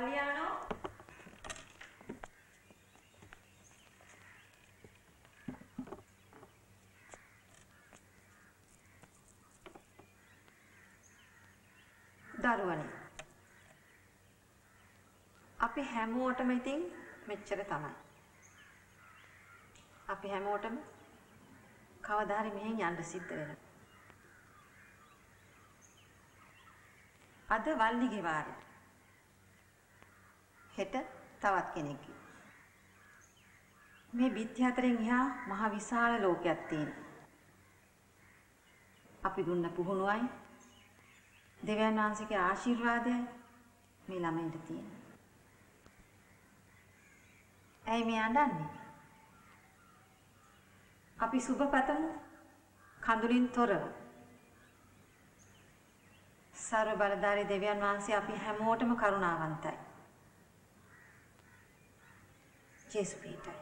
Galliano. දරුවනේ. අපි හැමෝටම ඉතින් මෙච්චර තමයි. අපි හැමෝටම කවදා හරි මෙහෙන් යන්න සිද්ධ වෙනවා. අද වල්ලි ගෙවාරේ හෙට තවත් කෙනෙක්ගේ. මේ බිත්ති හතරෙන් එහා මහ විශාල ලෝකයක් තියෙනවා. අපි දුන්න පුහුණුවයි දෙවියන් වහන්සේගේ ආශිර්වාදයයි මේ ළමයින්ට තියෙනවා. ඇයි මේ අඬන්නේ? අපි සුබ පතමු කඳුලින් තොරව. සර්ව බලධාරී දෙවියන් වහන්සේ අපි හැමෝටම කරුණාවන්තයි. ජේසු පීටයි.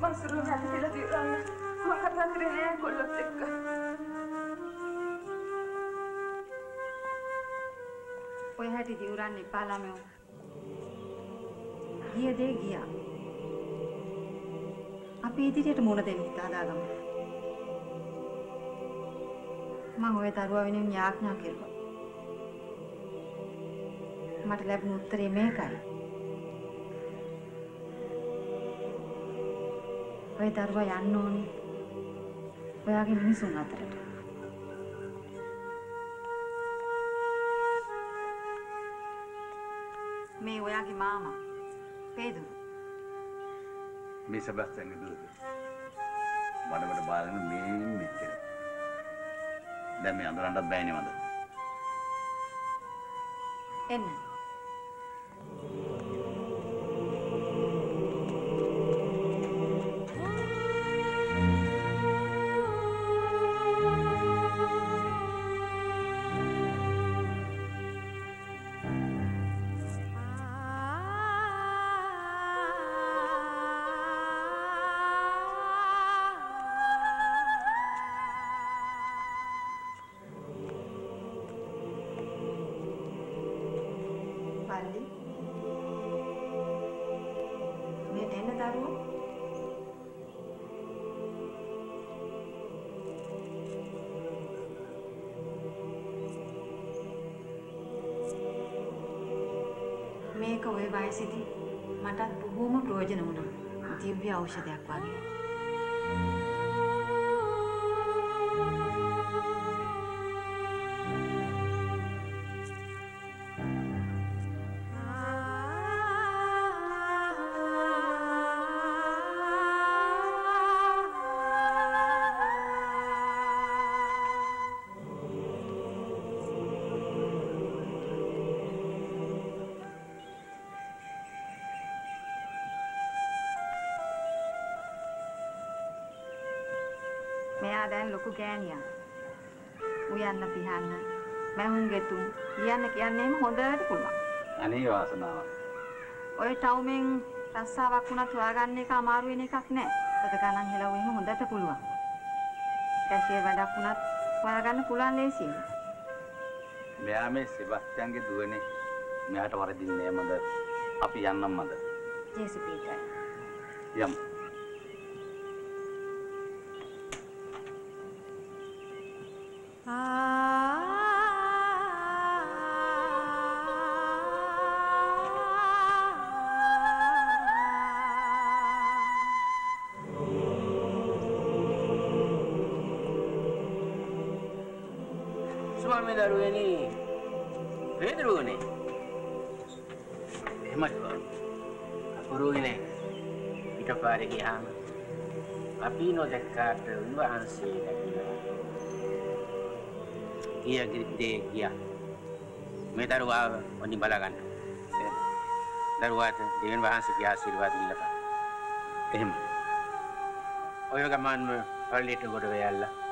මං සුරුම හැටි කියලා දිරන්න ඔය හැටි දිවුරන්න එපා ළමයෝ. ගිය දේ ගියා. අපි ඉදිරියට මුණ දෙන්න හිතාදාගමු. මම ওই දරුවා වෙනුවෙන් යාඥා කෙරුවා. මට ලැබුණු උත්තරේ මේකයි. ඔය දරුවා යන්න ඕනේ. ඔයාගේ මිනිසුන් අතරට. ඔයාගේ මාමා. පේදුරු. මේ සබස්තන්ගේ දුවද බඩවට බාලන මේ මෙච්චර දැන් මේ අඳුරන්නත් බෑනේ මන්ද එන්න. වයසේදී මටත් බොහොම ප්‍රයෝජන වුණා. දිව්‍ය ඖෂධයක් වගේ. මෙයා දැන් ලොකු ගෑණියක්. උයන්න පිහන්න මැහුම් ගෙතුම් ලියන්න කියන්නේම හොඳට පුළුවන්. අනේ වාසනාව ඔය ටවුමෙන් රස්සාවක් වුණත් හොයාගන්න එක අමාරු වෙන එකක් නෑ. පොත ගණන් හෙලවෙන්න හොඳට පුළුවන්. කැෂියර් වැඩක් වුණත් හොයාගන්න පුළුවන් ලේසියෙන්. මෙයා මේ සෙබස්තියන්ගේ දුවනේ මෙයාට වරදින්නේ නෑ මන්ද අපි යන්නම් මන්ද ජේසු පීටර්. යමු ගිය ගිරිතේ ගියා. මේ දරුවා ඔනි බලාගන්න දරුවාට දෙවියන් වහන්සේගේ ආශිර්වාද ඉල්ලපන්. එහෙම ඔය ගමන්ම පල්ලියට ගොඩ වෙයල්ලා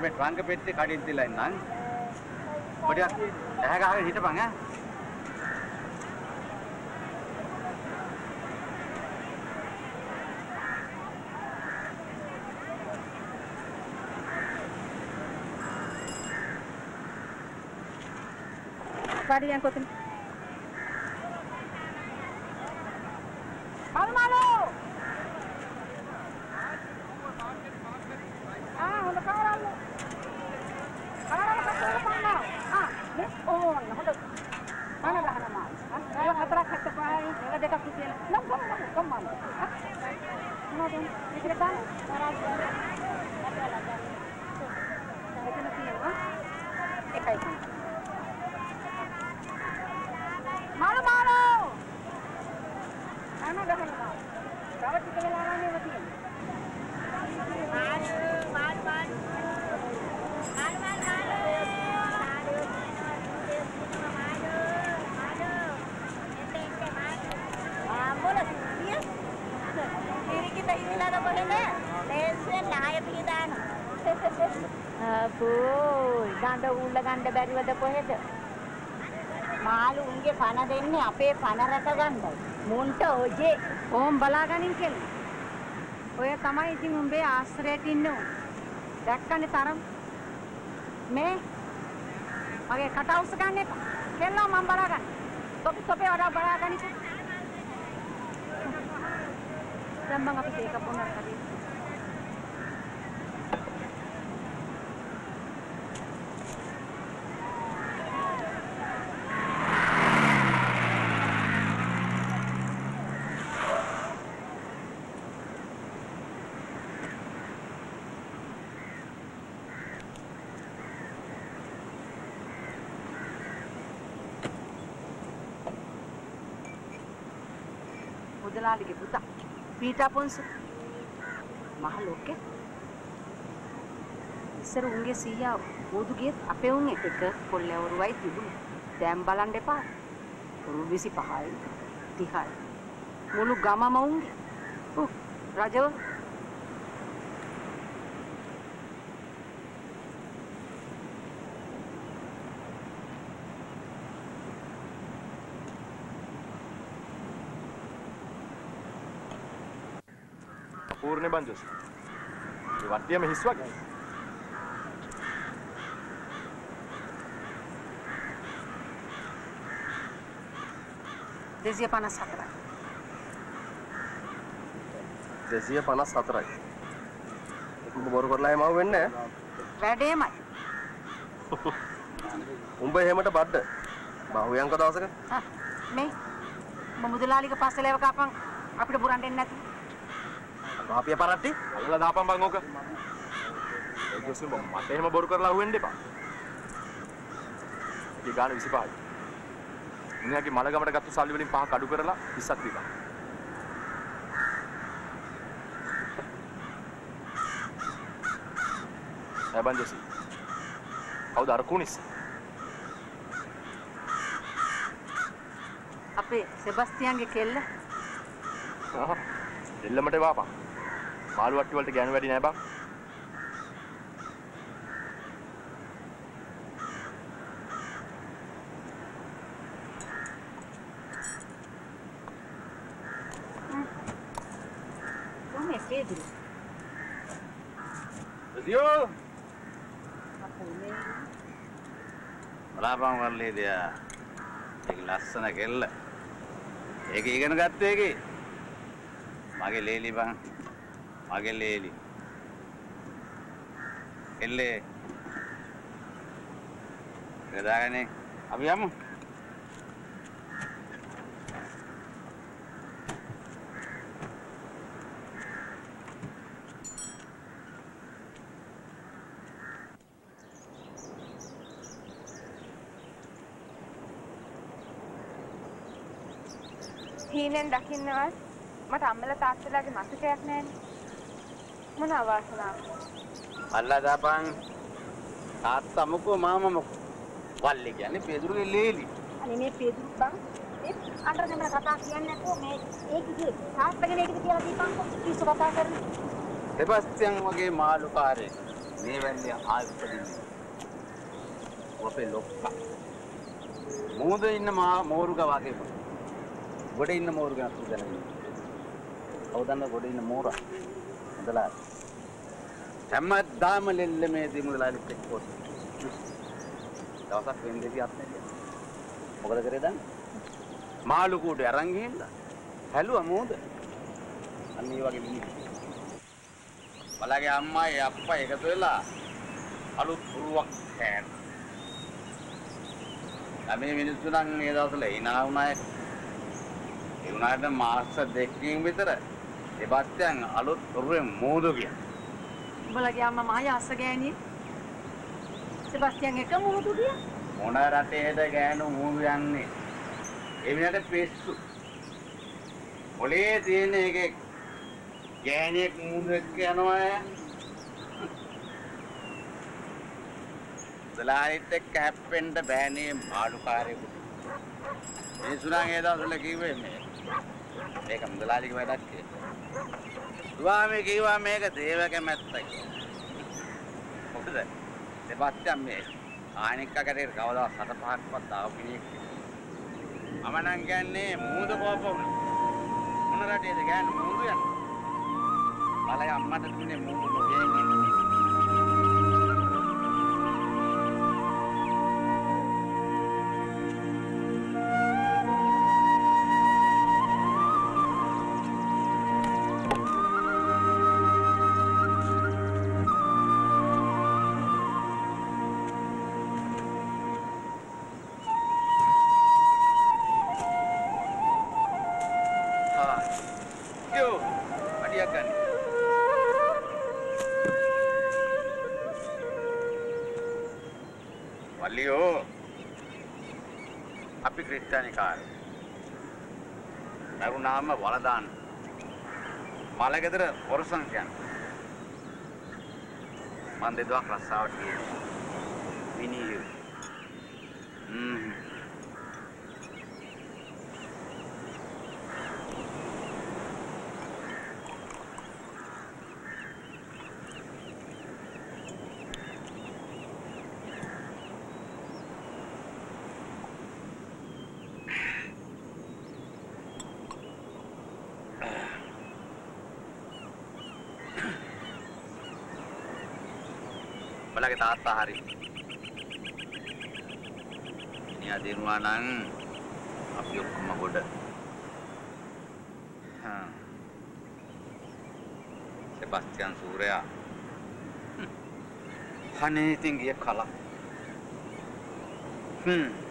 මම මේ ට්‍රංක පෙට්ටිය කඩින් තියලා ඉන්නම්. පොඩියක් ඇහැ ගහගෙන හිටපන් ඈ. පාඩියන් කොතන? මාළු මාළු. ආ හොඳ කාරල්ල. කාරල්ල කපලා පන්නා. ආ මේ ඕන හොඳ. මම ගහනවා. ආ ඒක හතරක් හත්ත පහයි. ඒක දෙකක් කියලා. නම් ගම ගම ගම. ආ මොනවද? මේක ගන්න. කාරල්ල. එතන තියෙනවා. එකයි තමයි. මාළු මාළු අනේ ගහනවා තව ටික වෙලා නම් ඒව තියෙනවා මාළු මාළු මාළු මාළු මාළු අපෝ ගඳ උල්ල ගන්න බැරිවද කොහෙද මාළු උන්ගේ පණ දෙන්නේ අපේ පණ රැක ගන්නයි මුන්ට ඔජේ ඕම් බලාගනින් කෙල්ල ඔය තමයි ඉතින් උඹේ ආශ්‍රයයට ඉන්න උන්. දැක්කනේ තරම්. මේ මගේ කටවුස් ගන්න එපා. කෙල්ලෝ මම බලාගන්න තොපි තොපේ වඩා බලාගනික දැන් මං අපි ඒක බොන්නත් හරි මුදලාලිගේ පුතා. පීටා පොන්සු මහ ලෝකෙ. ඉස්සර උන්ගේ සීයා බෝදු ගියත් අපේ උන් එක එක කොල්ලවරුවයි තිබුණේ. දැන් බලන්න එපා. උරු 25යි 30යි මුළු ගමම උන්ගේ. උ රජව. පූර්ණ බංජස්. ඒ වට්ටියම හිස් වගේ. දෙසිය පනස් හතරයි 254යි. උඹ බොරු කරලා එමව වෙන්නේ. වැඩේමයි උඹ එහෙමට බඩ. බහුවයන්ක දවසක හා, මේ උඹ මුදලාලිගේ පස්සලේව කපන් අපිට බුරන් දෙන්නේ නැති කාපිය පරට්ටි. අල්ලලා දාපන් බං ඕක. ඒ කිව්සි උඹ මට එහෙම බොරු කරලා අහුවෙන්න එපා. ඒ ගාන 25යි. මිනිහාගේ මලගමට ගත්ත සල්ලි වලින් පහක් අඩු කරලා 20ක් දීපන්. ඒ බංජසි. කවුද අර කුනිස්? අපේ සෙබස්තියන්ගේ කෙල්ල ආහ්. දෙල්ලමට වාපන්. මාළු වට්ටි වලට ගෑනු වැඩි නෑ බං. කොහොම එපේදුරු දෙසියෝ බලාපන් වල්ලේ දෙයා. ඒක ලස්සන කෙල්ල. ඒක ඉගෙන ගත්තේ ඒකේ මගේ ලේලි බං මගේ ලේලි එල්ලේ ගදාගනේ අපි යමු හීනෙන් දකින්නවත් මට අම්මලා තාත්තලාගේ මතකයක් නැහැනේ. මොන අවාසනාවක්. අල්ලා දාපන් තාත්තා මොකෝ මාමා මොකෝ වල්ලේ කියන්නේ පෙදුරුගේ ලේලි අනේ මේ පෙදුරු බං අnder නෙමෙයි කතා කියන්නේ නැතුව මේ ඒක කිව්වේ තාත්තගෙන ඒකද කියලා දීපන්කො පිස්සු කතා කරන්නේ. සෙබස්තියන් වගේ මාළුකාරයෙක් මේ වැල්ලේ ආල්පදින්නේ. අපේ ලොක්කා. මෝද ඉන්න මා මෝරුග වගේ. ගොඩ ඉන්න මෝරුග නතු දැනගෙන. කවුදන්න ගොඩ ඉන්න මෝරා. හොඳලා. හැමදාම ලෙල්ල මේ දිමුදලාලිත් එක්ක පොත්. දවසක් වෙන්දේසියක් නැහැ. මොකද කරේ දැන්? මාළු කූඩේ අරන් ගිහිල්ලා හැලුවා මෝද. අන්න ඒ වගේ මිනිස්සු. බලගේ අම්මයි අප්පා එකතු වෙලා අලුත් පුරුවක් කෑන. මේ මිනිස්සු නම් මේ දවස්වල hina වුණාය. ඒ වුණාට මාස දෙකකින් විතර දෙපැත්තෙන් අලුත් පුරුවෙන් මෝදු ගියා. උඹලගේ අම්මා මාය අස්ස ගෑණියේ. සෙබස්තියන් එක මොහොතු ගියා. මොන රටේද ගෑනු මූදු යන්නේ? ඒ විනට පිස්සු. ඔලේ තියෙන එකේ ගෑණියෙක් මූදු එක්ක යනවා. දලාලිත් එක්ක හැප්පෙන්න බෑනේ මාළුකාරයෙකුට. මිනිසුන් ඒ දවස්වල කිව්වේ මේ මේක මුදලාලිගේ වැඩක් කියලා. ස්වාමී කිව්වා මේක දේව කැමැත්තයි. මොකද දෙපැත්තෙන් මේ ආනික්ක කරේ කවදා සත පහක්වත් ආව කෙනෙක්. මම නම් කියන්නේ මූද කෝපවුන. මොන රටේද ගෑනු මූදු යන්නේ? බලය අම්මට දුන්නේ මූදු නොගෙන්නේ. අපි ක්‍රිස්තියානි කාරයෝ. කරුණාම වලදාන්න. මලගෙදර ඔරසන් කියන්නේ. මන් දෙදවක් රස්සාවට ගියේ. මිනිහයෝ. හ්ම්. බලගේ තාත්තා හරි. මෙයා දිනුවා නම් අපි ඔක්කොම ගොඩ. හා. සෙබස්තියන් සූරයා. හ්ම්. අනේ ඉතින් ගිය කල. හ්ම්. හ්ම්.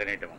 උඹ මෙතන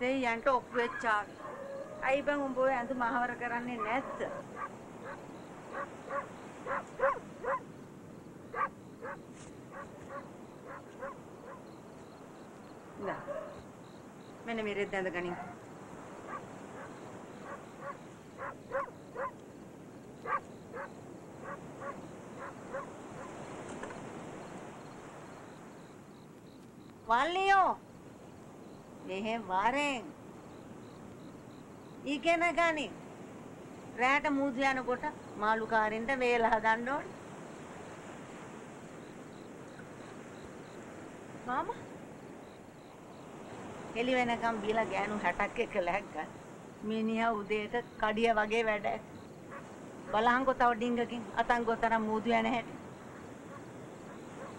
දෙයියන්ට ඔප්පු වෙච්චා. අයි බං උඹ ඔය ඇඳුම අහවර කරන්නේ නැද්ද? නෑ. මෙන්න මේ රෙද්ද ඇඳ ගනින්. වල්ලියෝ වරෙන් ඉගෙන ගනින් රැට මූදු යනකොට මාළුකාරෙන්ට වේල හදන්න ඕනේ. මාමා එළි වෙනකම් බීලා ගෑනු 60ක් එක läග්ගා. මිනිහා උදේට කඩිය වගේ වැඩ. බලහන්කො තව ඩිංගකින් අතන් ගොතරම් මූදු යන හැටි.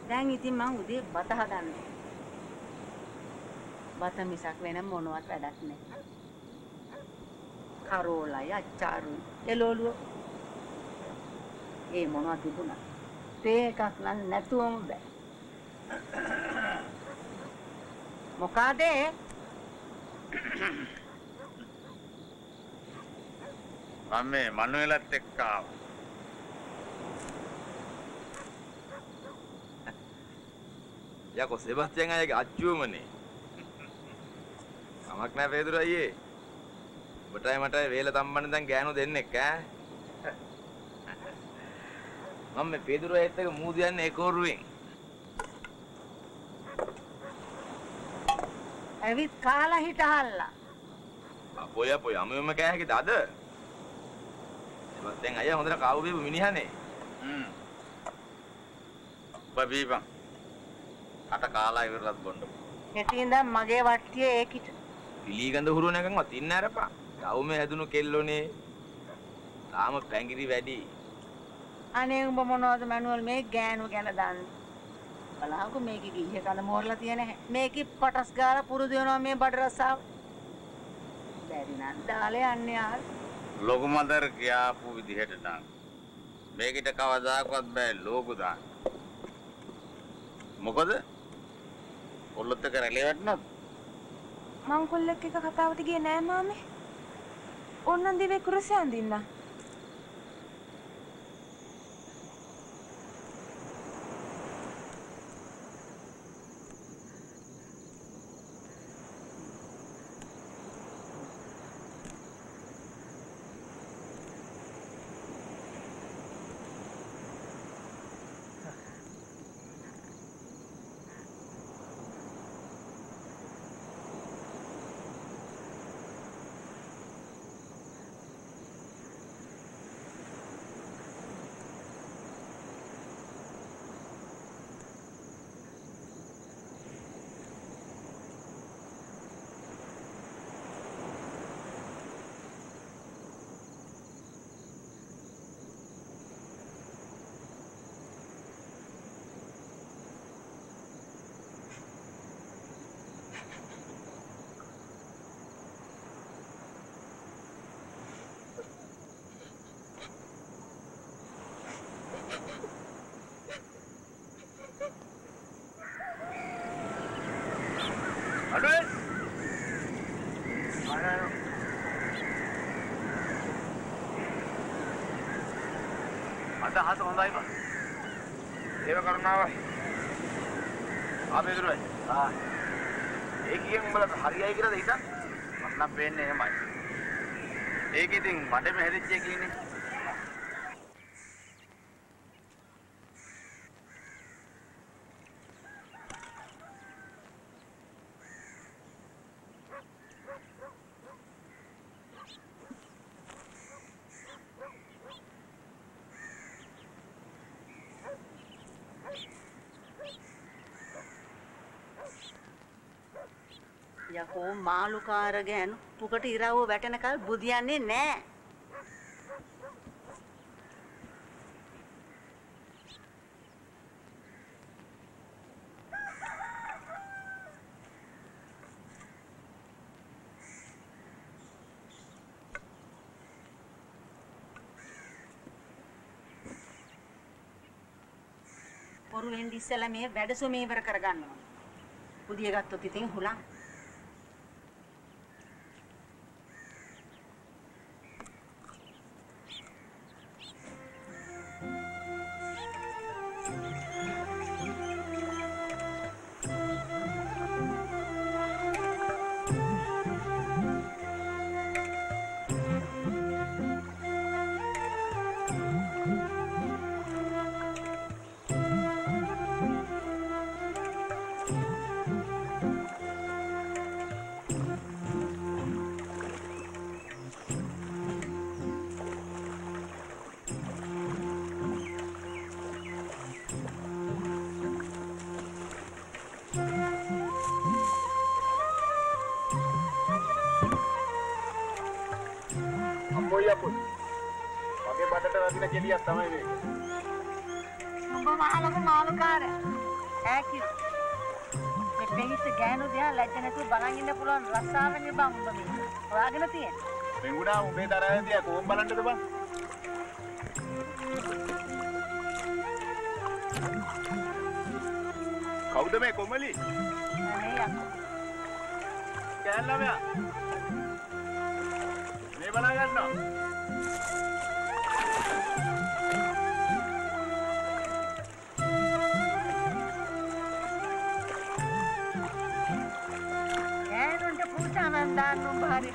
දැන් ඉතින් මං උදේ බත හදන්නේ. බත මිසක් වෙන මොනවත් වැඩක් නැහැ. කරෝලයි අච්චාරු එළවලුව. ඒ මොනවද තිබුණා. තේ එකක් නම් නැතුවම බෑ. මොකාද? මම මේ මනුවෙලත් එක්ක ආවා. යකෝ සෙබස්තියන් අයගේ අච්චුවමනේ. කමක් නෑ පේදුර අයියේ. ඔබටයි මටයි වේල තම්බන්න දැන් ගෑනු දෙන්නෙක් ඈ. මම මේ පේදුර අයත් එක්ක මූදු යන්නේ ඒකෝරුවෙන්. ඇවිත් කාලා හිටහල්ලා. අපොය අපොය අමුයම කෑ හැකිද අද? සෙබස්තියන් අයියා හොඳට කාවු බීපු මිනිහනේ. හ්ම්. ඔබ බීපන්. අට කාලා ඉවරලත් බොන්න. හෙටින්ද මගේ වට්ටියේ ඒකිට. පිලීගඳ හුරුවන එකක්වත් ඉන්න අරපා. ගවුමේ හැදුණු කෙල්ලෝනේ. තාම පැංගිරි වැඩි. අනේ උඹ මොනවද මැනුවල් මේ ගෑනු ගැන දන්නේ? බලහකො මේකේ ගිහිය කන මෝරලා තියෙන හැ. මේකේ පටස් ගාලා පුරුදු වෙනවා මේ බඩ රසාව. බැරි නම් දාලා යන්නේ ආල්. ලොකු මදර් කියාපු විදිහට නම් මේකට කවදාකවත් බෑ ලෝකු දාන්න. මොකද? ඔල්ලොත් එක රැළේ වැටුණොත් මං කොල්ලෙක් එක කතාවට ගියේ නෑ මාමේ. ඕන්නම් දිවේ කුරුසය අඳින්න. අදහස හොඳයි බං. ඒව කරුණාවයි. ආපේදුරයි. ආ. ඒ කියෙන් උඹලට හරියයි කියලාද හිතන්නේ? මට නම් පේන්නේ එහෙමයි. ඒක ඉතින් මඩේම හැදිච්ච එකනේ. යකෝ මාළුකාර ගෑනු පුකට ඉරව්ව වැටෙනකල් බුදියන්නේ නෑ. පොරු වෙන්න ඉස්සෙල්ලා මේ වැඩසුම ඉවර කරගන්න ඕනේ. පුදිය ගත්තොත් ඉතින් හුලං. කෙලියක් තමයි මේක. උඹ මහලොකු මාළුකාරයා. ඈ කිව්. මේ පිහිට ගෑනු දිහා ලැජ්ජ නැතුව බලන් ඉන්න පුළුවන් රස්සාවෙන් බං උඹ මේ. හොයාගෙන තියෙන්නේ. පෙඟුණා උඹේ තරහින් තියා කොහොම බලන්නද බං? කවුද මේ කොමලි? අනේ යකෝ. කෑල්ලමයා.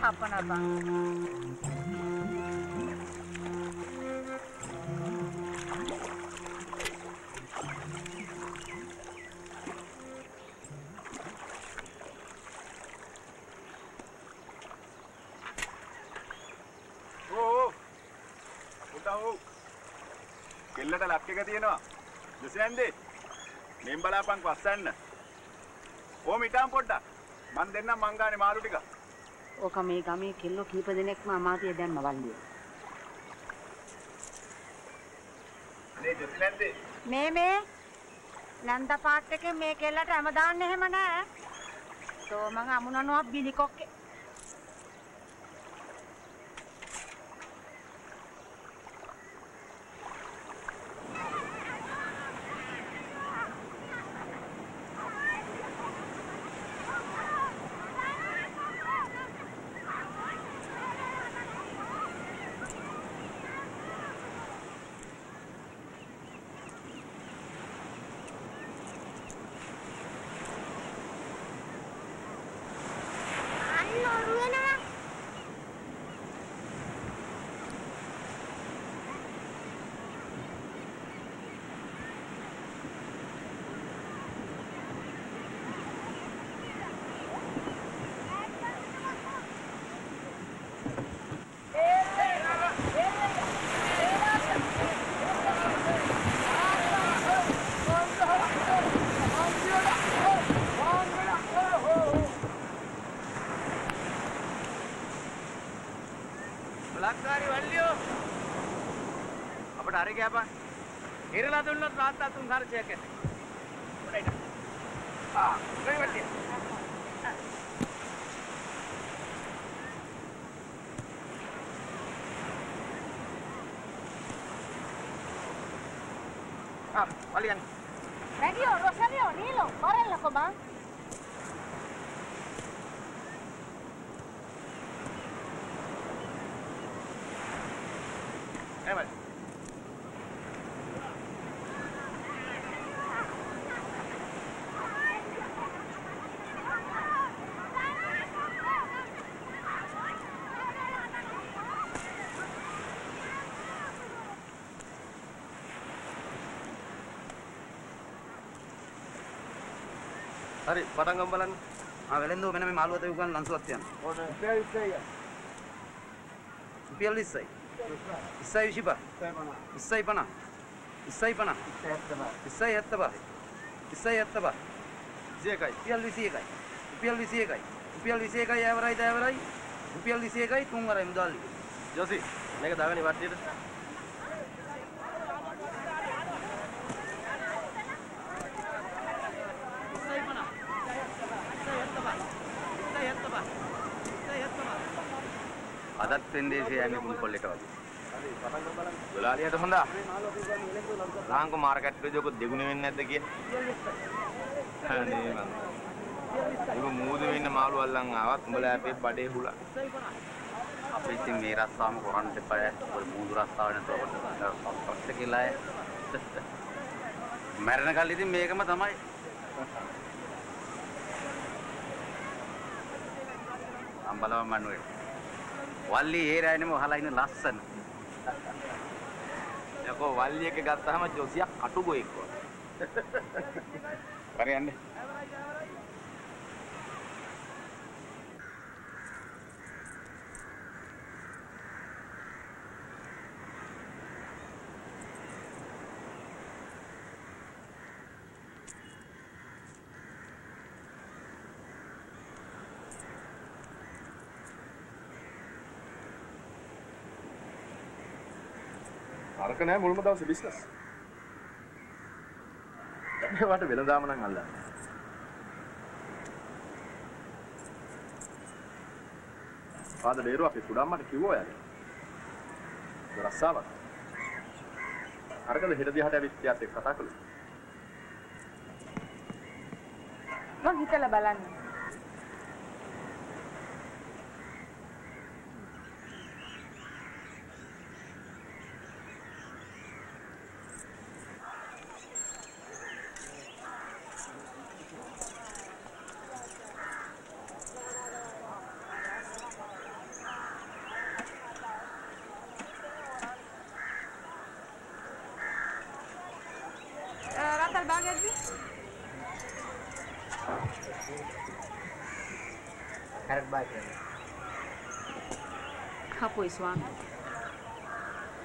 හපන බං. ඕ ඕ. උදා ඕ. කෙල්ලට ලක් එක තියෙනවා. දෙසයන්දේ. මෙන් බලාපන් පස්සන්න. ඕම ඉටාම් පොඩ්ඩක්. මන් දෙන්නම් මං ගානේ මාළු ටික. ඕක මේ ගමේ කෙල්ලෝ කීප දෙනෙක්ම අමාතිය දැම්ම වල්ලිය. මේ මේ නන්ද පාට් එකේ මේ කෙල්ලට හැම දාන්න එහෙම නෑ. තෝ මං අමුණනවා බිලිකොක්කේ. केरळातून त्रास හරි පටන් ගමු බලන්න. ආ වෙලෙන්දෝ මෙන්න මේ මාළුව තේ උගන් ලන්සුවක් තියන්න. ඕන. ඉස්සෙල් ඉස්සෙල්. රුපියල් 20යි 20යි 25 20යි 50 20යි 50 20යි 75 20යි 75 21යි. රුපියල් 21යි රුපියල් 21යි රුපියල් 21යි ඇවරයි දෑවරයි රුපියල් 21යි තුන් වරයි මුදල්ලි ජෝසි මේක දාගනි වට්ටියට. වෙන්දේසිය යන්නේ කුණු කොල්ලෙට වගේ හරි පටන් ගමු බලන්න. දොලාලියට හොඳා. ලාංකෝ මාර්කට් එකේ ජොක දෙගුණ වෙන්නේ නැද්ද කිය. අනේ මං. ඒක මූදු වෙන්න මාළු අල්ලන් ආවත් උඹලා අපේ බඩේ හුලා. අපි ඉතින් මේ රස්සාවම කරන්න එපා ඔය මූදු රස්සාව නැතුව අපිට කියලා මැරෙන කල් ඉතින් මේකම තමයි අම්බලව මනුවේ වල්ලි ඒ රෑනෙම වහලා ඉන්න ලස්සන යකෝ වල්ලි එක ගත්තාම ජොසියක් කටු ගොයෙක් වගේ. හරි යන්නේ අරක නෑ මුල්ම දවසේ බිස්නස්. මේවට වෙනදාම නම් අල්ලන්නේ. පාද ඩේරු අපේ කුඩම්මට කිව්වා යාළුවා. රස්සාවක්. අරකද හෙට දිහාට ඇවිත් යාත් එක්ක කතා කළා. මං හිතලා බලන්න. රතල් බාගයක්ද? කරත් බා කියලා. හපොයි ස්වාමී.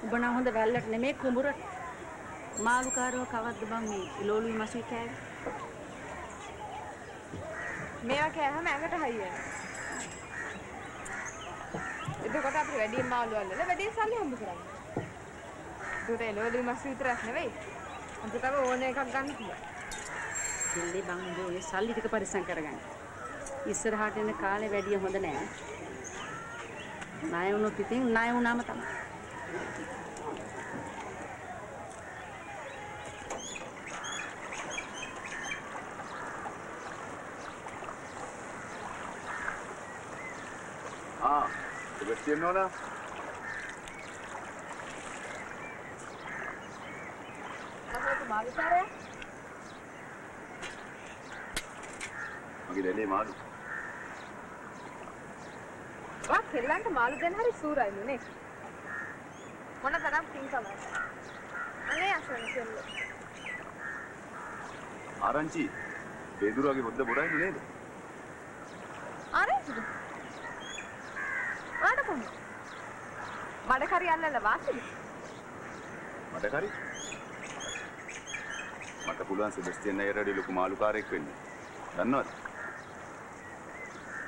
ඔබ නම් හොඳ වැල්ලට නෙමෙයි කුඹුරට. මාළුකාරව කවද්ද බං මේ ඉලෝලුයි මසුයි කෑවේ? මේවා කෑහම ඇඟට හයියන. එතකොට අපිට වැඩියෙන් මාළු අල්ලලා වැඩියෙන් සල්ලි හම්බ කරගන්න. ඒකට එළවලු මස් විතරක් නෙවෙයි. අපිට ඕන එකක් ගන්න පුළුවන්. දෙල්ලේ බං උඹ ඔය සල්ලි ටික පරිස්සම් කරගන්න. ඉස්සරහට එන කාලේ වැඩිය හොඳ නෑ. ණය වුණොත් ඉතින් ණය වුණාම තමයි. ආ ඉතින් තියෙන්න ඕන. අපේ මාළුකාරයා මගේ දෙලේ මාළු. වා කෙල්ලන්ට මාළු දෙන්න හරි සූරයිලු නේ. මොන තරම් පින්කමද? අනේ අසන කෙල්ල. ආරංචි. බේදුරුවගේ හොද්ද බොඩයිනු නේද? ආරේද? ආඩ කොහොමද? බඩකරි අල්ලලා වාසිද? මට කරි. මට පුළුවන් සෙබස්තියන් අයියරඩි ලොකු මාළුකාරයෙක් වෙන්න. දන්නවද?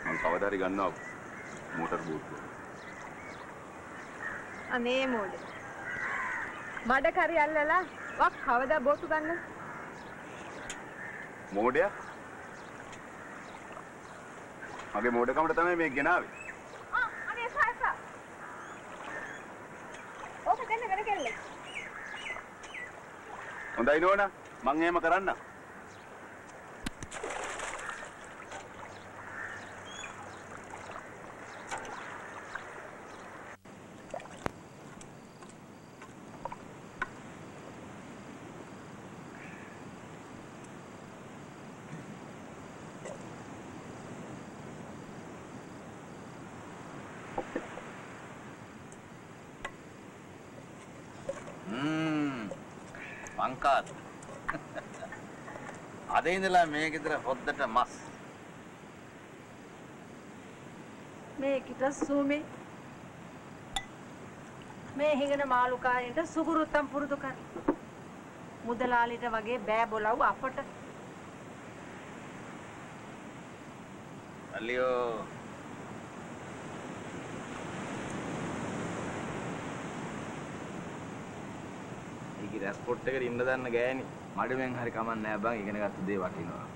මම කවදාරි ගන්නවා මෝටර් බෝට්ටුව. අනේ මෝඩ. බඩකරි අල්ලලා වක් කවදා බෝතු ගන්න? මෝඩයා? මගේ මෝඩකමට තමයි මේ ගෙනාවේ. ආ අනේ සාසා. ඕක දෙන්න කර කෙල්ලේ. හොඳයි නෝනා මං එහෙම කරන්නම්. හ්ම්. මංකාත්. අද ඉඳලා මේ ගෙදර හොද්දට මස්. මේකිට සූමේ මේ හිඟන මාළුකාරයන්ට සුගුරුත්තම් පුරුදු කර. මුදලාලිට වගේ බෑ බොලව් අපට අල්ලියෝ. රැස්පොට් එකට ඉන්න දන්න ගෑණි මඩමෙන් හරි කමක් නෑ බං ඉගෙන ගත්ත දේ වටිනවා.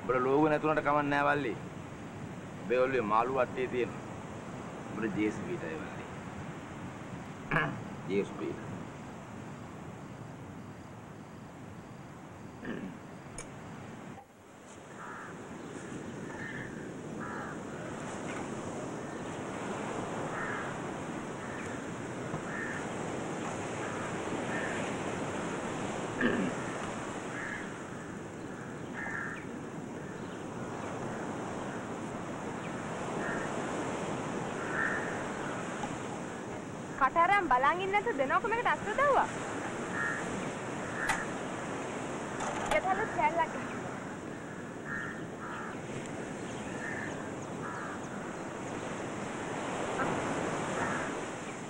උඹට ලෝගෝ නැතුණට කමක් නෑ වල්ලි. ඔබේ ඔළුවේ මාළු වට්ටියේ තියෙනවා. උඹට ජේස්පීටයි වල්ලි. ජේස්පීට. කටහරම් බලන් ඉන්න නැතුව දෙනවකම එකට අස්ස දව්වා. යතල සැල්ලක්.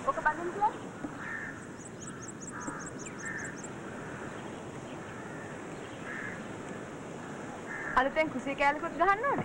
ඔක බඳින්න පුළුවන්? අලුතෙන් කුසී කෑල්ලකුත් ගහන්න ඕනේ.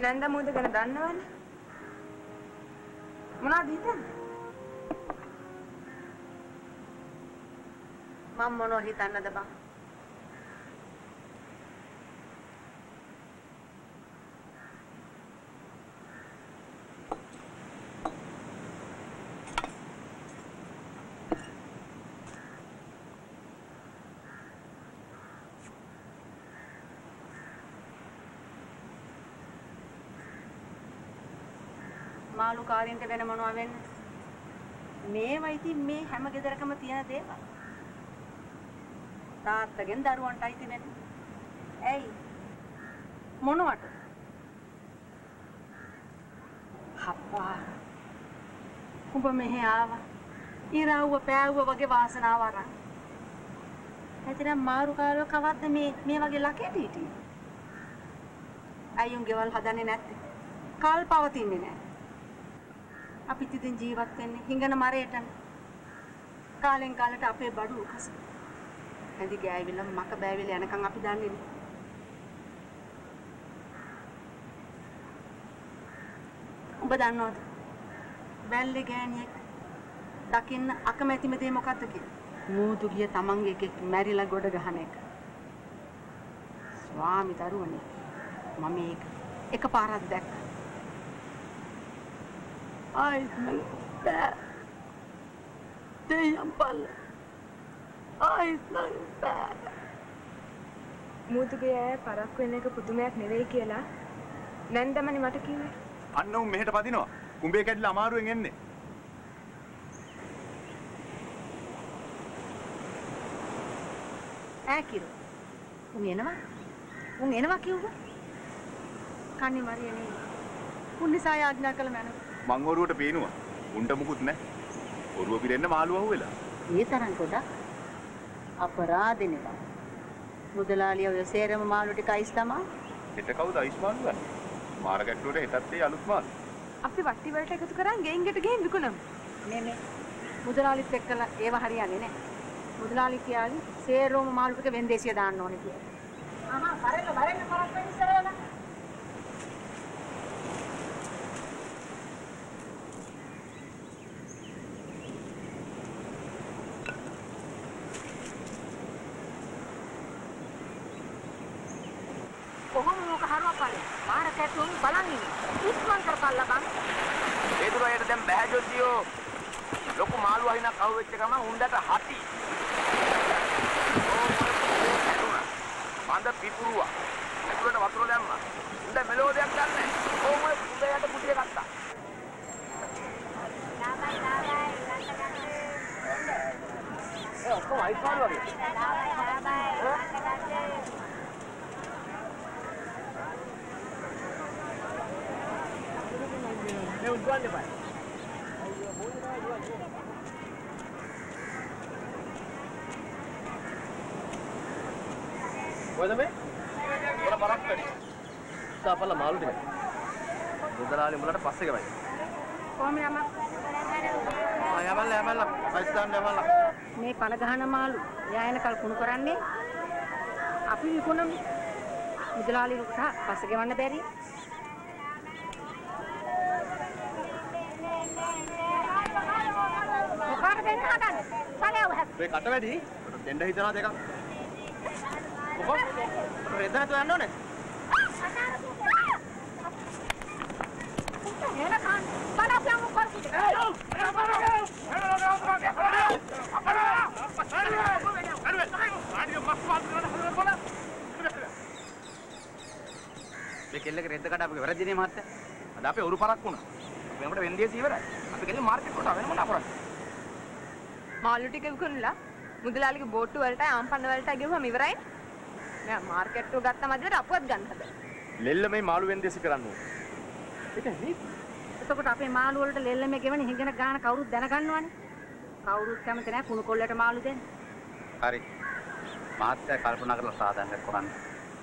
නැන්ද මුද ගැන දන්නවනේ. මොනවද හිතන්නේ? මම මොනව හිතන්නද බං? මාළු කාරින්ට වෙන මොනවා වෙන්නේ? මේවා ඉතින් මේ හැම ගෙදරකම තියෙන දේවල්. තාත්තගෙන් දරුවන්ට අයිති වෙන්නේ. ඇයි? මොනවට? හප්පා. උඹ මෙහෙ ආවා. ඉරව්ව පෑව්ව වගේ වාසනාව අරන්. ඇතිනම් මාරු කාලව කවද්ද මේ මේ වගේ ලකේට හිටියේ? අයියුන් ගෙවල් හදන්නේ නැත්තේ. කල් පවතින්නේ නැහැ. අපිත් ඉතින් ජීවත් වෙන්නේ හිඟන මරේටනේ. කාලෙන් කාලට අපේ බඩු උකස. ඇඳි ගෑවිලා මක බෑවිලා යනකම් අපි දන්නේ නෑ. ඔබ දන්නවද? බැල්ලේ ගෑණියෙක් දකින්න අකමැතිම දේ මොකද්ද කියලා? මූදු ගිය තමන්ගේ එකෙක් මැරිලා ගොඩ ගහන එක. ස්වාමි දරුවනේ මම ඒක එකපාරක් දැක්කා. මම බෑ. දෙයම් බල්ල. ආයිත් නම් බෑ. මූදුගේ අය පරක් වෙන එක පුදුමයක් නෙවෙයි කියලා නැන්දමනි මට කිව්වේ. අන්න උන් මෙහෙට පදිනවා. කුඹේ කැඩිලා අමාරුවෙන් එන්නේ. ඈ කිරු. උන් එනවා. උන් එනවා කිව්වා. කන්නේ මරිය නේ. උන් නිසා යාඥා කළ මැනව. මං ඔරුවට පේනවා. උන්ට මුකුත් නැහැ. ඔරුව පිරෙන්න මාළු අහුවෙලා. ඒ තරම් ගොඩක් අපරාධනේ බං. මුදලාලිය ඔය සේරම මාළු ටික අයිස් තමා. හෙට කවුද අයිස් මාළු ගන්න? මාර ගැට්ටුවට හෙටත් ඒ අලුත් මාළු. අපි වට්ටි වලට එකතු කරන් ගෙයින් ගෙට ගෙයින් විකුණමු. නේ නේ. මුදලාලිත් එක්කලා ඒව හරියන්නේ නැහැ. මුදලාලි කියාවි සේරම මාළු ටික වෙන්දේසිය දාන්න ඕනේ කියලා. ආහා බරෙන්න බරෙන්න කරක් වෙන්න ඉස්සර වෙලා. කොහොම මොක හරුවපලේ මාර කැටුම් බලන් ඉන්නේ. ඉක්මන් කරපල්ලා බං. ඒ දුරයට දැන් බෑජොතියෝ ලොකු මාළු අහිනක් අහු වෙච්ච ගමන් උණ්ඩට හටි. බඳ පිපුරුවා. ඇතුළට වතුර දැම්මා. උණ්ඩ මෙලෝ දෙයක් ගන්නෑ. කොහොම උණ්ඩයට පුටිය ගත්තා. ඒ ඔක්කොම අයිස් මාළු වගේ. මේ උද්වන්න බෑ. කොහෙද මේ? උඹලා පරක් කඩි. තාපල මාළු ටික. උඹලට පස්සේ ගමයි. කොහොම යම ආ යමල්ල යමල්ල. පයිස් දාන්න යමල්ල. මේ පණ ගහන මාළු යායනකල් කුණු කරන්නේ අපි විකුණමු. මුදලාලි රුක්ට පස්ස ගෙවන්න බැරි. මොකාට දෙන්න හදන්නේ? සලයව හැස්. මේ කට වැඩි. දෙන්න හිතනවා දෙකක්. කොහොම? රෙද්ද නැතුව යන්න ඕනේ. එන කන් බලපෑම් කරපු මේ කෙල්ලක රෙද්ද කඩාපු වැරදිනේ මහත්තයා. අද අපේ උරු පරක් වුණා. අපි අපිට වෙන්දියසි ඉවරයි. අපි ගෙලින් මාර්කට් වලට වෙන මොන අපරාධ. මාළු ටික විකුණලා මුදලාලිගේ බෝට්ටු වලට ආම්පන්න වලට ගෙවුවම ඉවරයි. නෑ මාකට් එක ගත්ත මැදට අපුවත් ගන්න හදලා. ලෙල්ල මේ මාළු වෙන්දේසි කරන්න ඕනේ. ඒක නීති. එතකොට අපේ මාළු වලට ලෙල්ලමේ ගෙවන හිඟන ගාන කවුරුත් දැනගන්නවනේ. කවුරුත් කැමති නැහැ කුණු කොල්ලට මාළු දෙන්න. හරි. මහත්තයා කල්පනා කරලා සාධාරණයක් කරන්න.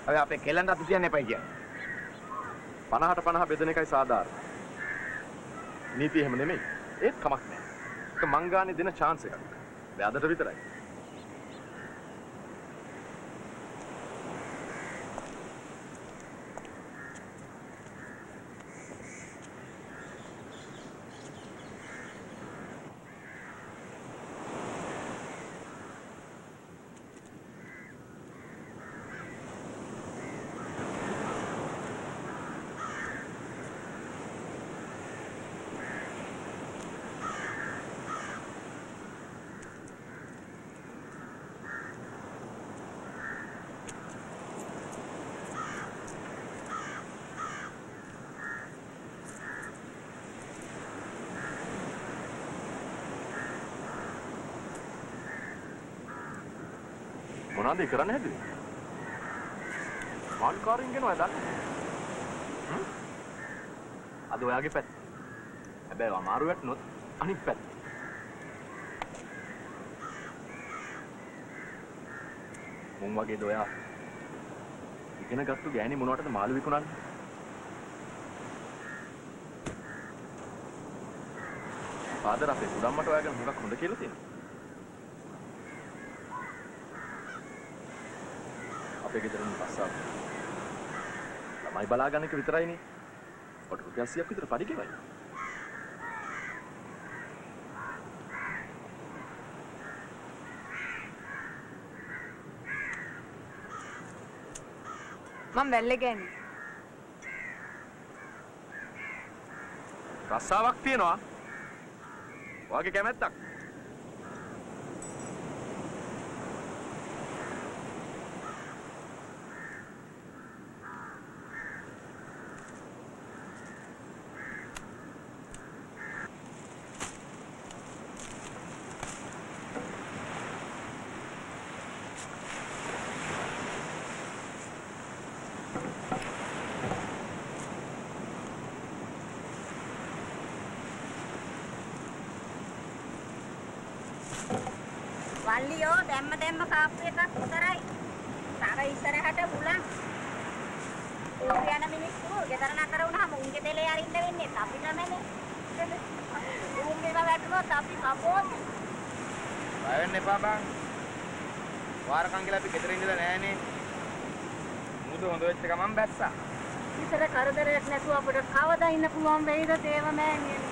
අපි අපේ කෙල්ලන්ට අතු තියන්න එපයි කියන්නේ. 50ට 50 බෙදෙන එකයි සාධාරණ. නීති එහෙම නෙමෙයි. ඒත් කමක් නැහැ. ඒක මං ගානේ දෙන chance එකක්. දැන් අදට විතරයි. මොනවද ඒ කරන්න හැදුවේ? මාළු කාරින් ගෙනවා දන්නේ. හ්ම්? අද ඔයාගේ පැත්ත. හැබැයි අමාරු වැටුනොත් අනිත් පැත්ත. මුන් වගේ දොයා ඉගෙන ගත්තු ගෑණි මොනවටද මාළු විකුණන්නේ? පාදර අපේ උඩම්මට ඔයාගෙන හුඟක් හොඳ කියලා තියෙනවා. අපේ ගෙදරින් පස්සා ළමයි බලා ගන්න එක විතරයිනේ. ඔට රුපියල් 100ක් විතර පඩි ගෙවයි. මම වැල්ලේ ගෑනේ. රස්සාවක් තියෙනවා. ඔයාගේ කැමැත්තක්. වල්ලියෝ දැම්ම කාප්පු එකක් විතරයි. තව ඉස්සරහට බුලන්. ඕක යන මිනිස්සු ගෙදර නතර වුණාම උන්ගේ දෙලේ අරින්න වෙන්නේ අපි නමනේ. උන්ගේ වැටුනොත් අපි කපෝත්. බය වෙන්න එපා බං. වාරකම් කියලා අපි ගෙදර ඉඳලා නෑනේ. මුද හොඳ වෙච්ච ගමන් බැස්සා. ඉතර කරදරයක් නැතුව අපිට කවදා ඉන්න පුළුවන් වෙයිද තේව මෑණියනි.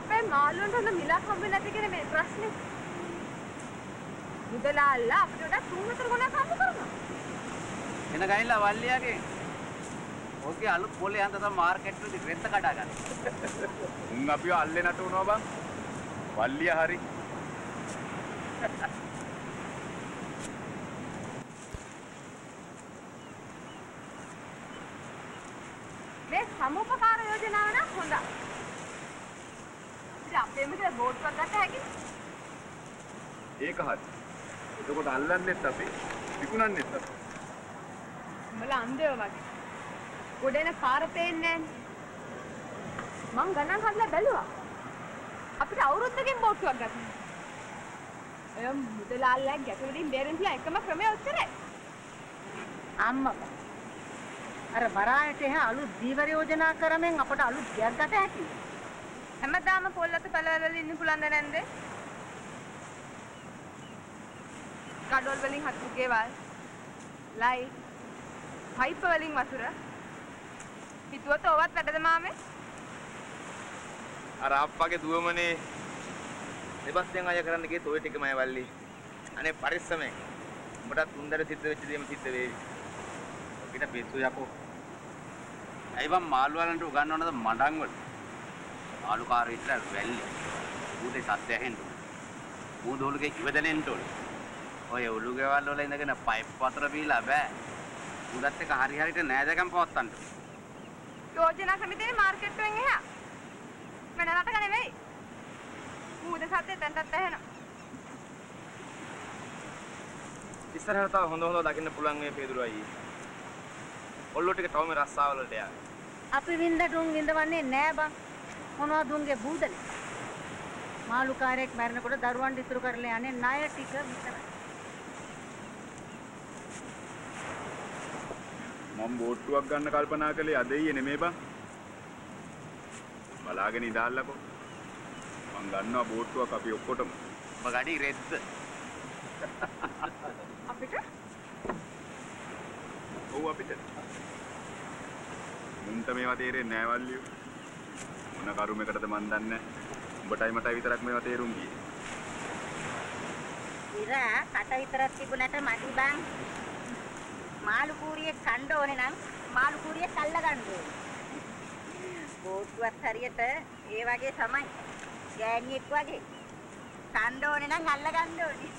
අපේ මාළුන්ට හොඳ මිලක් හම්බෙන්නේ නැති කියන මේ ප්‍රශ්නේ. මුදලාල්ලා අපිට වඩා තුන් හතර ගුණයක් හම්බ කරනවා. එන ගයිලා වල්ලියාගේ ඔගේ අලුත් පොලේ හන්ද තම මාකට් වලදී රෙන්ත කඩා ගන්න. උන් අපිව අල්ලේ නටුනවා බං. වල්ලිය හරි. මේ සමුපකාර යෝජනාව නම් හොඳයි. ඉතින් අපේම කියලා බෝට්ටුවක් ගන්න හැකියි. ඒක හරි. එතකොට අල්ලන්නෙත් අපි. විකුණන්නෙත් අපි. උඹලා අන්ධයෝ වගේ. ගොඩේන පාර පේන්නේ නැහැ. මං ගණන් හදලා බැලුවා. අපිට අවුරුද්දකින් බෝට්ටුවක් ගන්න. එය මුදලාල්ලා ගැටවලින් බේරෙන්න එකම ක්‍රමය ඔච්චරයි. අම්මා අර වරායට එහා අලුත් දීවර යෝජනා කරමින් අපට අලුත් ගයක් ගත හැකියි. හැමදාම පොල්ලත පළවල ඉන්න පුළුවන්ද නැන්ද? කඩොල් වලින් හත්තු ගෙවල්. ලයි. පයිප් වලින් වතුර. හිතුවත් ඕවත් වැඩද මාමේ? අර අප්පගේ දුවමනේ දෙබස්යෙන් අය කරන්න ගියේ toy ටිකමයි වල්ලි. අනේ පරිස්සමෙන්. උඹටත් තුන්දර සිද්ධ වෙච්ච දේම සිද්ධ වේවි. ඔකිට පිස්සු යකෝ. ඇයි බං මාළු වලන්ට උගන්වන්නද මඩන් වල? මාළු කාරය ඉතල වැල්ලි. ඌට සත්‍ය ඇහෙන්න. ඌ දෝලුගේ ඉවදලෙන්න ඕන. ඔය උළු ගෙවල් වල ඉඳගෙන පයිප් වතුර බීලා බෑ. ඌටත් එක හරි හරියට නෑදකම් පවත්තන්න. යෝජනා සමිතියේ මාකට් එකෙන් එහා. වෙන රටක නෙවෙයි. මූද සත්‍ය දැන්ටත් ඇහෙනවා. ඉස්සරහට තව හොඳ හොඳ දකින්න පුළුවන් මේ පේදුරු අයියේ. ඔල්ලෝ ටික තවම රස්සාවල වලට යන්න. අපි වින්දට උන් විඳවන්නේ නෑ බං. මොනවද උන්ගේ බූදලේ? මාළුකාරයෙක් මැරෙනකොට දරුවන් ඉතුරු කරලා යන්නේ ණය ටික විතරයි. මම බෝට්ටුවක් ගන්න කල්පනා කළේ අද ඊයේ නෙමෙයි බං. බලාගෙන ඉඳාල්ලකෝ. මං ගන්නවා බෝට්ටුවක් අපි ඔක්කොටම. ඔබ ගඩි රෙද්ද. අපිට ඔව් අපිට. මුන්ට මේවා තේරෙන්නේ නෑ වල්ලියෝ. මොන කරුමකටද මන් දන්නේ. උඹටයි මටයි විතරක් මේවා තේරුම් ගියේ. ඉරා කට විතරක් තිබුණට මදි බං. මාළු කූරියේ කණ්ඩ ඕනේ නම් මාළු කූරියේ කල්ල ගන්න ඕනේ. බෝට්ටුවත් හරියට ඒ වගේ තමයි. ගෑණියෙක් වගේ. කණ්ඩ ඕනේ නම් අල්ල ගන්න ඕනේ.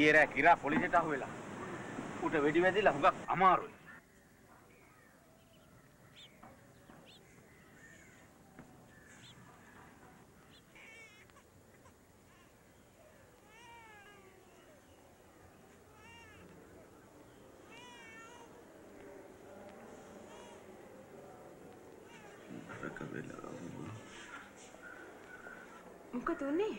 ඊයේ රෑ කිරා පොලිසියට අහු වෙලා. උට වෙඩි වැදිලා හුඟක් අමාරුයි. මොකද උනේ?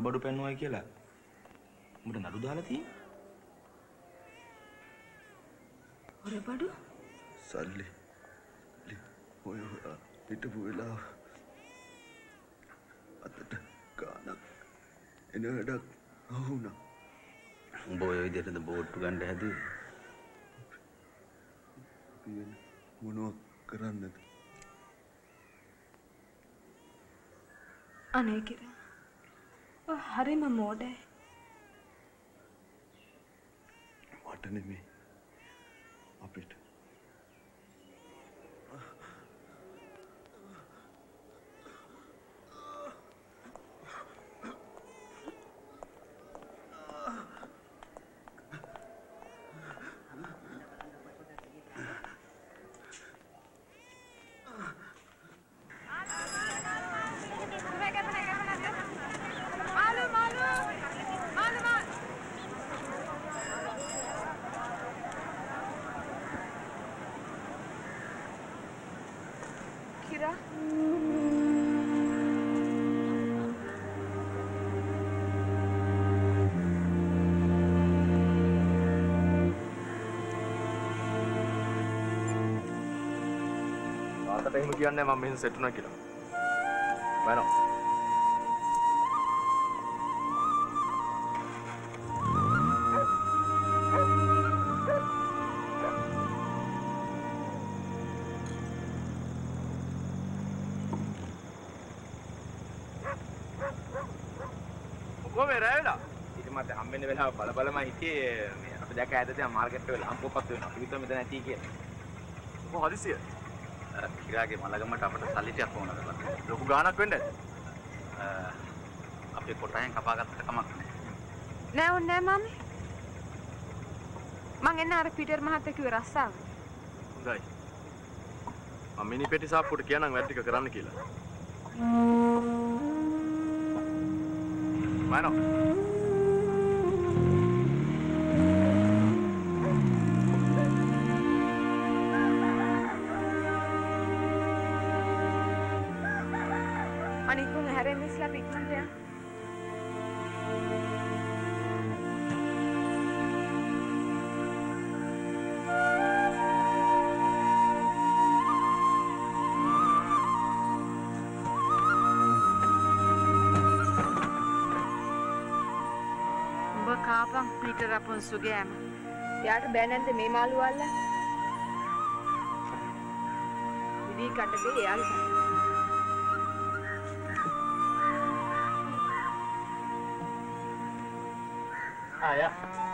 හොරබඩු පෙන්නුවයි කියලා උඹට නඩු දාලා තියෙන්නේ? හොරබඩු? සල්ලි ඔය පිටපු වෙලාව අතට ගානක් එන වැඩක් අහුුණා උඹ ඔය විදිහටද බෝට්ටු ගන්න හැදුවේ? වෙන මොනවක් කරන්නද අනේ කිරා. ඔය හරිම මෝඩයි. මට නෙමේ තාත්තට එහෙම කියන්නේ මම මෙහෙන් සෙට් වුණා කියලා. බයනවා. මොකෝ මේ රැවිලා? ඊට මට හම්බෙන්න වෙලාව බල බලම හිටියේ මේ අපි දැක ඈත තියෙන මාකට් එකේ ලම්පොපත් වෙනවා. අපි විතර මෙතන නැති කියලා. මොකෝ හදිසිය? කිරාගේ මලගමට අපට සල්ලි ටිකක් ඕන කරලා. ලොකු ගාණක් වෙන්න ඇති. අපේ කොටයෙන් කපාගත්තට කමක් නැහැ. නෑ ඕනේ නෑ මමේ. මං එන්න අර පීටර් මහත්තයා කිව්වේ රස්සාව. හොඳයි. මම මිනි පෙට්ටි සාප්පුවට කියනනම් වැඩ ටික කරන්න කියලා. මනෝ. හැරෙන්න ඉස්සලා ඉක්මනට යන්න. කාපන් පීටර් අපොන්සුගේ ඇම. එයාට බෑ නැන්ද මේ මාළු අල්ලන්න? විවි කඩ එයාගේ ආ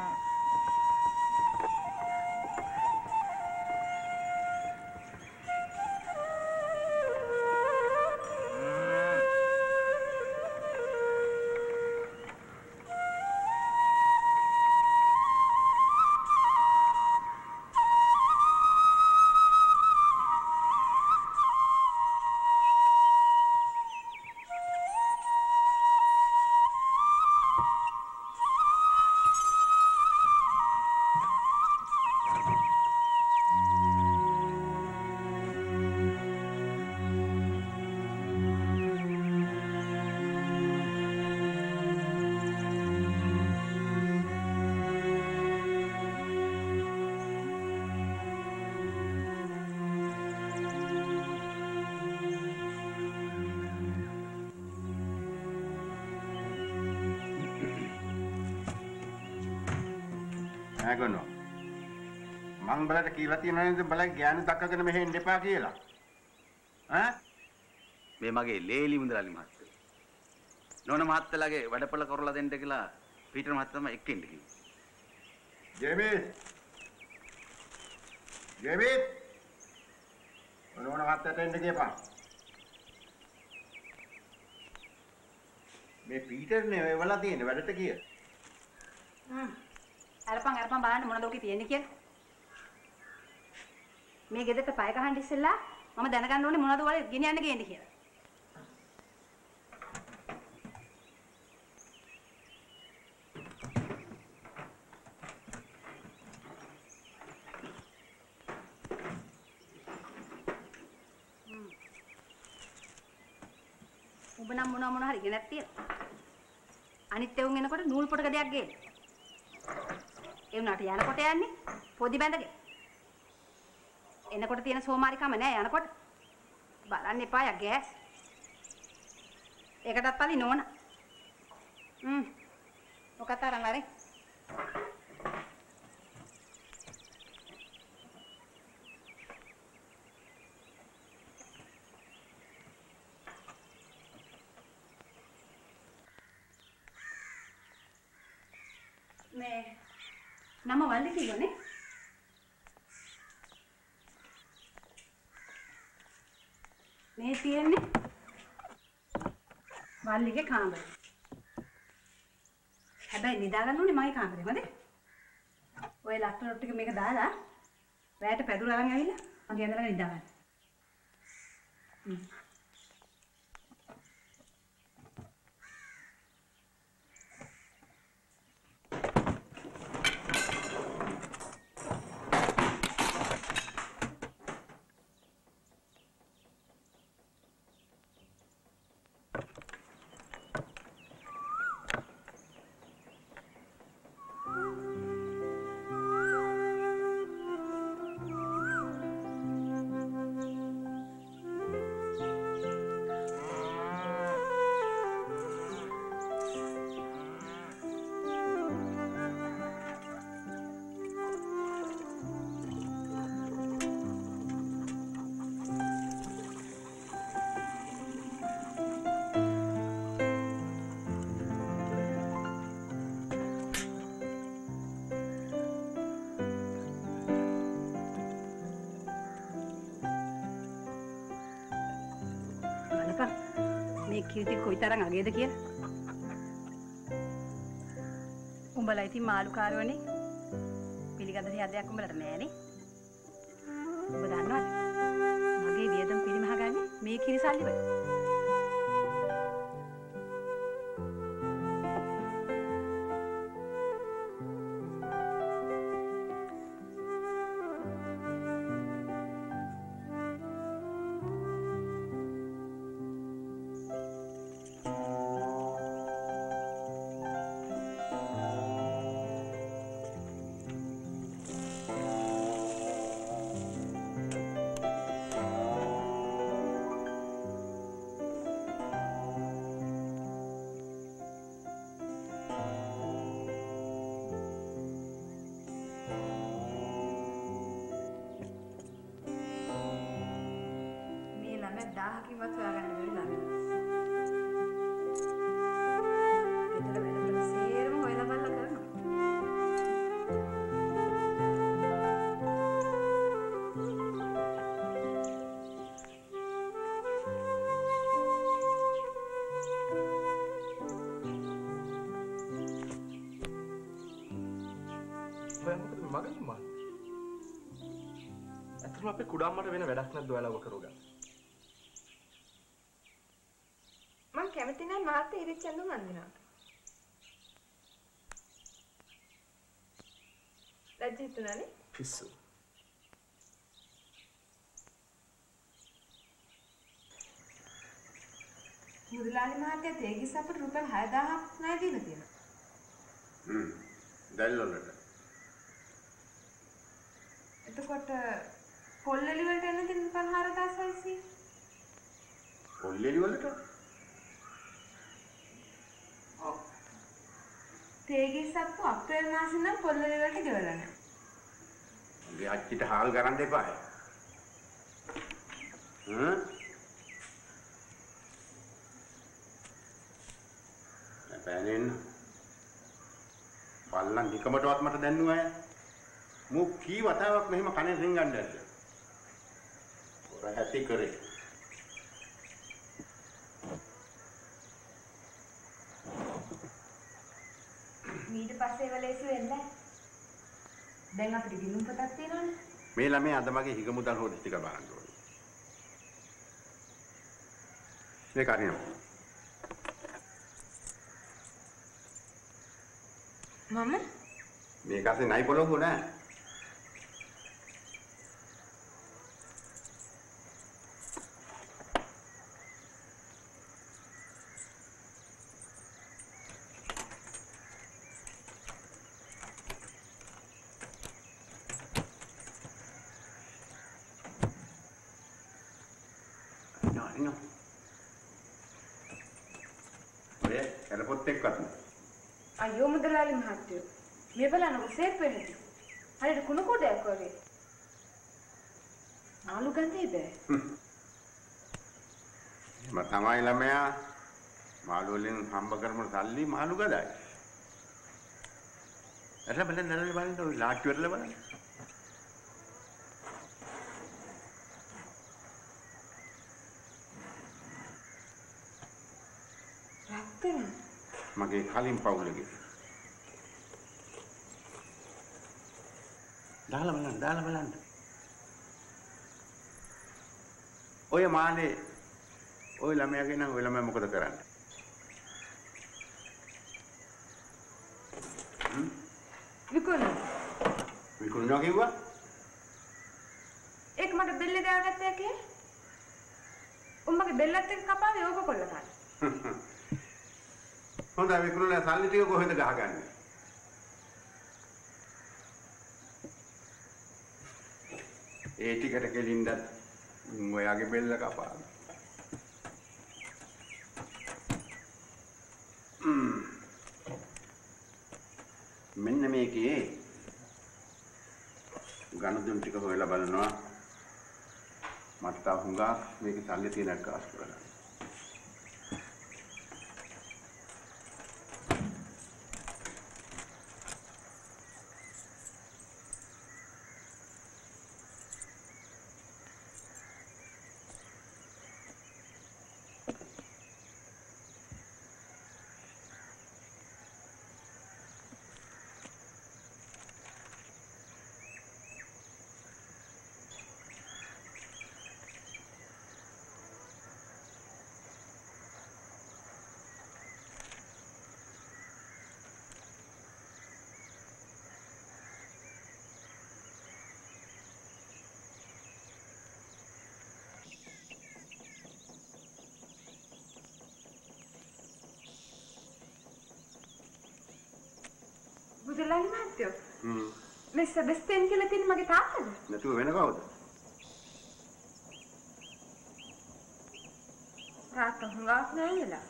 නෑගොනෝ මං බලට කියලා තියෙනවා නේද? බලන් ගෑනු දක්කගෙන මෙහෙ එන්න එපා කියලා. ඈ? මේ මගේ ලේලි මුදලාලි මහත්තයා. නෝන මහත්තයාගේ වැඩපළ කරලා දෙන්න කියලා පීටර් මහත්තයා තමයි එක්කෙන්න කිව්වේ. ජේමී ජේමී නෝන මහත්තයාට එන්න කියපන්. මේ පීටර්නේ ඔය වෙලා තියෙන වැඩට කිය හ්ම්. අරපන් අරපන් බලන්න මොනවද ඔකේ තියෙන්නේ කියලා. මේ ගෙදරට පය ගහන්න ඉස්සෙල්ලා මම දැනගන්න ඕනේ මොනවද ඔයාලා ගෙනියන්න ගේන්නේ කියලා. හ්ම්. ඔබ නම් මොනවා මොනවා හරි ගෙනත් තියෙනවා. අනිත් එවුන් එනකොට නූල් පොටක දෙයක් ගේන්න. ඒ වුණාට යනකොට යන්නේ පොදි බැඳගෙන. එනකොට තියෙන සෝමාරිකම නෑ යනකොට. බලන්න එපා යා ගෑස්. ඒකටත් පලි නෝන. හ්ම්. ඔකත් අරන් වරේ. මේ නම වල්ලි කිව්වනේ මේ තියෙන්නේ වල්ලිගේ කාමරය හැබැයි නිදාගන්න ඕනේ මගේ කාමරේ. මදි ඔය ලැප්ටොප් ටික මේක දාලා රැයට පැදුර අරන් ඇවිල්ලා මගේ ඇඳලා නිදාගන්න හ්ම්. මේ කීර්ති කොයිතරම් අගේද කියලා. උඹලා ඉතින් මාළුකාරවනේ. පිළිගන්න හදයක් උඹලට නෑනේ. 1000කින්වත් හොයාගන්න බැරි ළමයා. ගෙදර වැඩවල සේරම හොයලා බලලා කරනවා. ඔයා මොකද මගෙන් මා ඇත්තටම අපේ කුඩම්මට වෙන වැඩක් නැද්ද ඔයාලව කරගන්න මං කැමති නැහැ ඇඳුම් අඳිනවට. ලැජ්ජ හිතුණානේ. පිස්සු මුදලාලි මහත්තයා තේගිස් අපට රුපියල් 6000ක් ණය දීලා තියෙනවා. හ්ම් දැල්වලට එතකොට පොල්ලෙලි වලට එන්න රුපියල් 4600. කොල්ලෙලි වලට ඔව්. තේගේ සප්පු අප්‍රේල් මාසේ නම් පොල්වලි වලට ගෙවලා නැහැ. උගේ අච්චිට හාල් ගරන්න එපායි. හ්ම්? නැපෑනෙන්න. බල්ලන් නිකමටවත් මට දැන්නුව අය. මු කී වතාවක් මෙහෙම කනේ රින්ගන්න ඇද්ද? ඔර හැටි කරේ. ඊට පස්සේ වලේසු වෙන්නේ දැන් අපිට ගිනුම් පොතක් තියෙනවනේ. මේ ළමයා අද මගේ හිග මුදල් හොද ටික බලන්න ඕනේ. මේ කරියම්. මම මේක අසේ නයි පොලොගු නෑ. නෝ. ඔය එලපොත් එක්කත් නෑ. අයියෝ මුදලාලි මහත්තයෝ. මේ බලන්න උසේත් වෙන්නේ. හරියට කුණු කුඩයක් වගේ. මාළු ගඳේ බෑ. මම තමයි ළමයා මාළු වලින් හම්බ කරමු සල්ලි මාළු ගදයි. එතන බලන්න නරල බලන්න ඔය ලාට්ටු වල බලන්න. රත්තරන්. මගේ කලින් පවුලගේ. දාලා බලන්න දාලා බලන්න. ඔය මානේ ඔය ළමයාගේ නම් ඔය ළමයා මොකද කරන්නේ? විකුණු. විකුණනවා කිව්වා? ඒක මට බෙල්ලේ දාගත්තා එකේ. උම්මගේ බෙල්ලත් එක්ක කපාවේ ඕක කොල්ල ගන්න. හොඳයි විකුණලා සල්ලි ටික කොහෙද ගහගන්නේ? ඒ ටිකට කෙලින්ද ඔයාගේ බෙල්ල කපාන. මෙන්න මේකේ ගණදුන් ටික හොයලා බලනවා මට තා හුඟා මේකේ සල්ලි තියෙනක් කාස් කරගන්න. මුදලාලි මහත්තයෝ. හ්ම්. මේ සෙබස්තියන් කියලා තියෙන මගේ තාත්තද? නැතුව වෙන කවුද? තාත්තා හුඟක් නෑ වෙලා.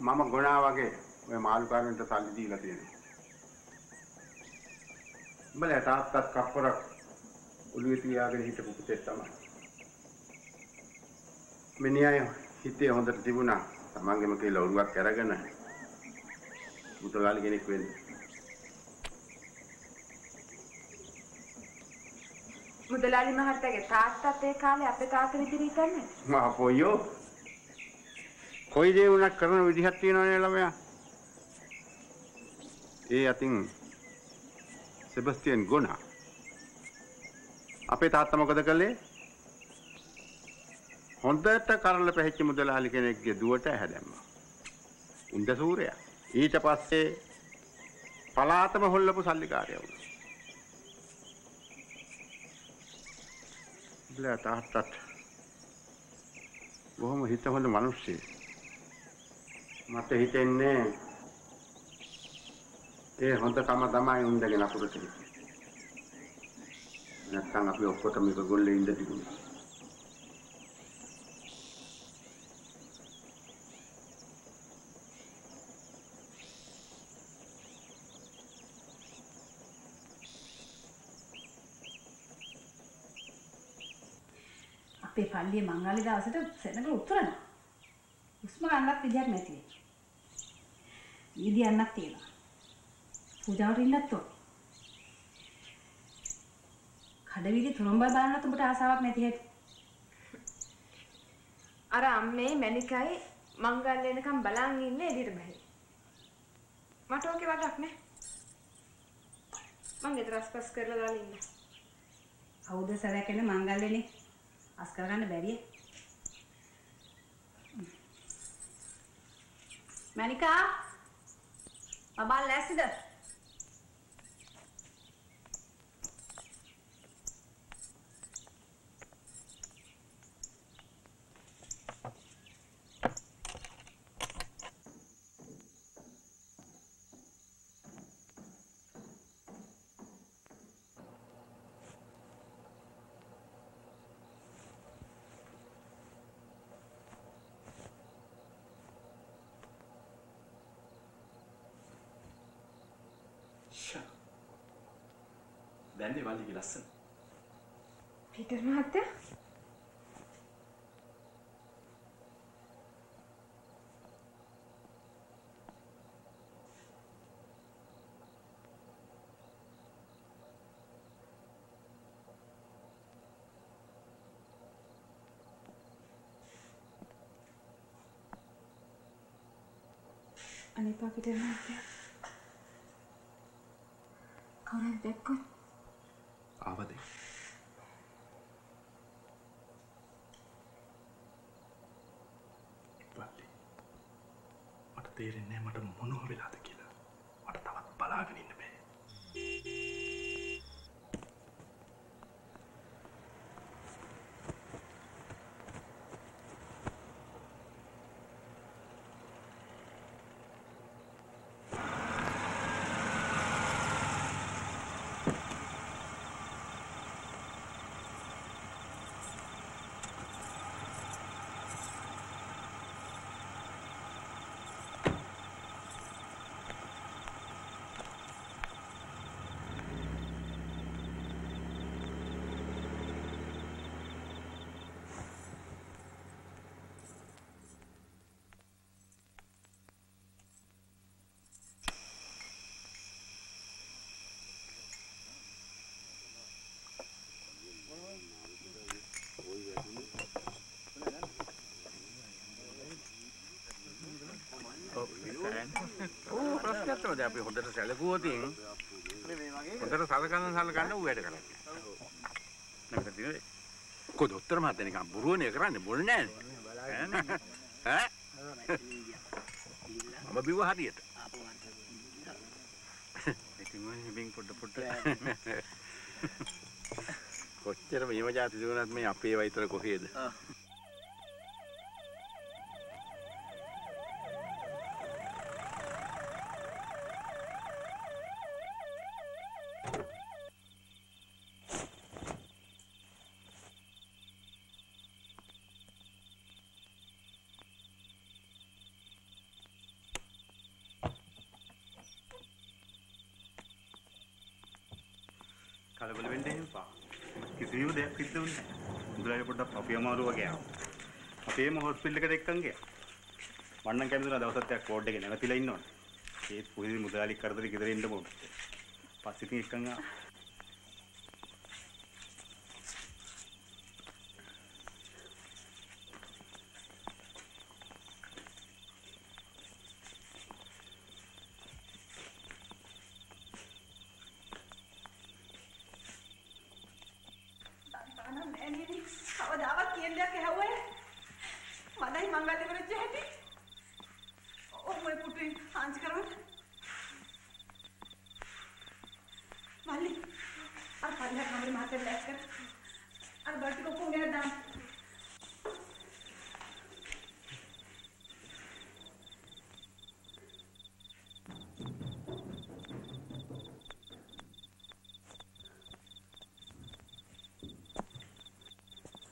මම ගොනා වගේ ඔය මාළුකාරන්ට සල්ලි දීලා තියෙනවා. උඹලා තාත්තත් කප්පරක් ඔළුවේ තියාගෙන හිටපු පුතේ තමයි. මිනිහා හිතේ හොඳට තිබුණා. තමන්ගේම කියලා ඔළුවක් අරගෙන මුතලාලි කෙනෙක් වෙන්න. මුදලාලි මහත්තයාගේ තාත්තත් ඒ කාලේ අපේ තාත්තා විදිහට හිටන්නේ. මා පොයෝ. කොයි දේ වුණත් කරන විදිහක් තියෙනවනේ ළමයා. ඒ අතින් සෙබස්තියන් ගොනා. අපේ තාත්තා මොකද කළේ? හොඳට කරල පැහිච්ච මුදලාලි කෙනෙක්ගේ දුවට ඇහැදැම්මා. උන්ද සූරයා. ඊට පස්සේ පලාතම හොල්ලපු සල්ලිකාරයා වුණා. බලා තාත්තත් බොහොම හිත හොඳ මිනිස්සෙක්. මට හිතෙන්නේ ඒ හොඳකම තමයි උන්දගෙන අපුරට හිටියේ. නැත්තම් අපි ඔක්කොටම එක ගොල්ලේ ඉඳ තිබුණා. පල්ලියේ මංගල්‍ය දවසට සෙනඟ උතුරනවා. හුස්ම ගන්නත් විදියක් නැති. ඊදි යන්නක් තියෙනවා. පූජාවට ඉන්නත් ඕන. කඩවිලි තුරුම්බයි බලන්නත් උඹට ආසාවක් නැති හැටි. අර අම්මේ මැනිකයි මංගල්‍ය එනකම් බලන් ඉන්නේ එළියට බහේ. මට ඕකේ වගක් නෑ. මං ගෙදර අස්පස් කරලා දාලා ඉන්න. කවුද සැරකෙන මංගල්‍යනේ අස් කරගන්න බැරිය. මණිකා බබා ලෑස්තිද? දැන්නේ වල්ලිගේ ලස්සන. පීටර් මහත්තයා අනිපා පීටර් මහත්තයා කවුරුත් දැක්කොත් ආවද? වල්ලි. මට තේරෙන්නේ නැහැ මට මොනව වෙලාද කියලා. මට තවත් බලාගෙන ඉන්න බෑ. ඕ ප්‍රශ්නයක් තමයි අපි හොඳට සැලකුවොත් හොඳට සලකන සලකන්න ඌ වැඩ කරන්නේ. නැත්නම් දිනේ කො දොස්තර මහත්තයා නිකන් බුරුවනේ කරන්නේ මොල් නෑනේ. ඈ? මම බිව්ව හරියට. ඉතින් මම බින් පොඩ පොඩ කොච්චර මේව જાති දුනත් මේ අපේ වයිතර කොහේද? කලබල වෙන්න එපා. කිසිම දෙයක් සිද්ධ වුණේ නැහැ. මුදලාලි පොඩ්ඩක් අපි අමාරු වගේ ආවා. අපේම හොස්පිටල් එකට එක්කන් ගියා. වන්නම් කැමතිලා දවසක් ටිකක් කෝඩ් එකේ නැවතිලා ඉන්නවනේ. ඒත් පුහිදි මුදලාලි කරදරේ ගෙදර ඉන්න ඕනේ. පස්සේ ඉතින් එක්කන් ආවා. අනම් එන්නේ කවදාවත් කියන දෙයක් ඇහුවේ මදයි මංගල්‍ය කරච්ච හැටි ඔය මොයි පුටුයි හාන්සි කරවන්න මල්ලි අර පල්ලෙහා කමරේ මාතේ ලෑස් කර අර බල්ටි කොක්කුන් ගෙන දාන්න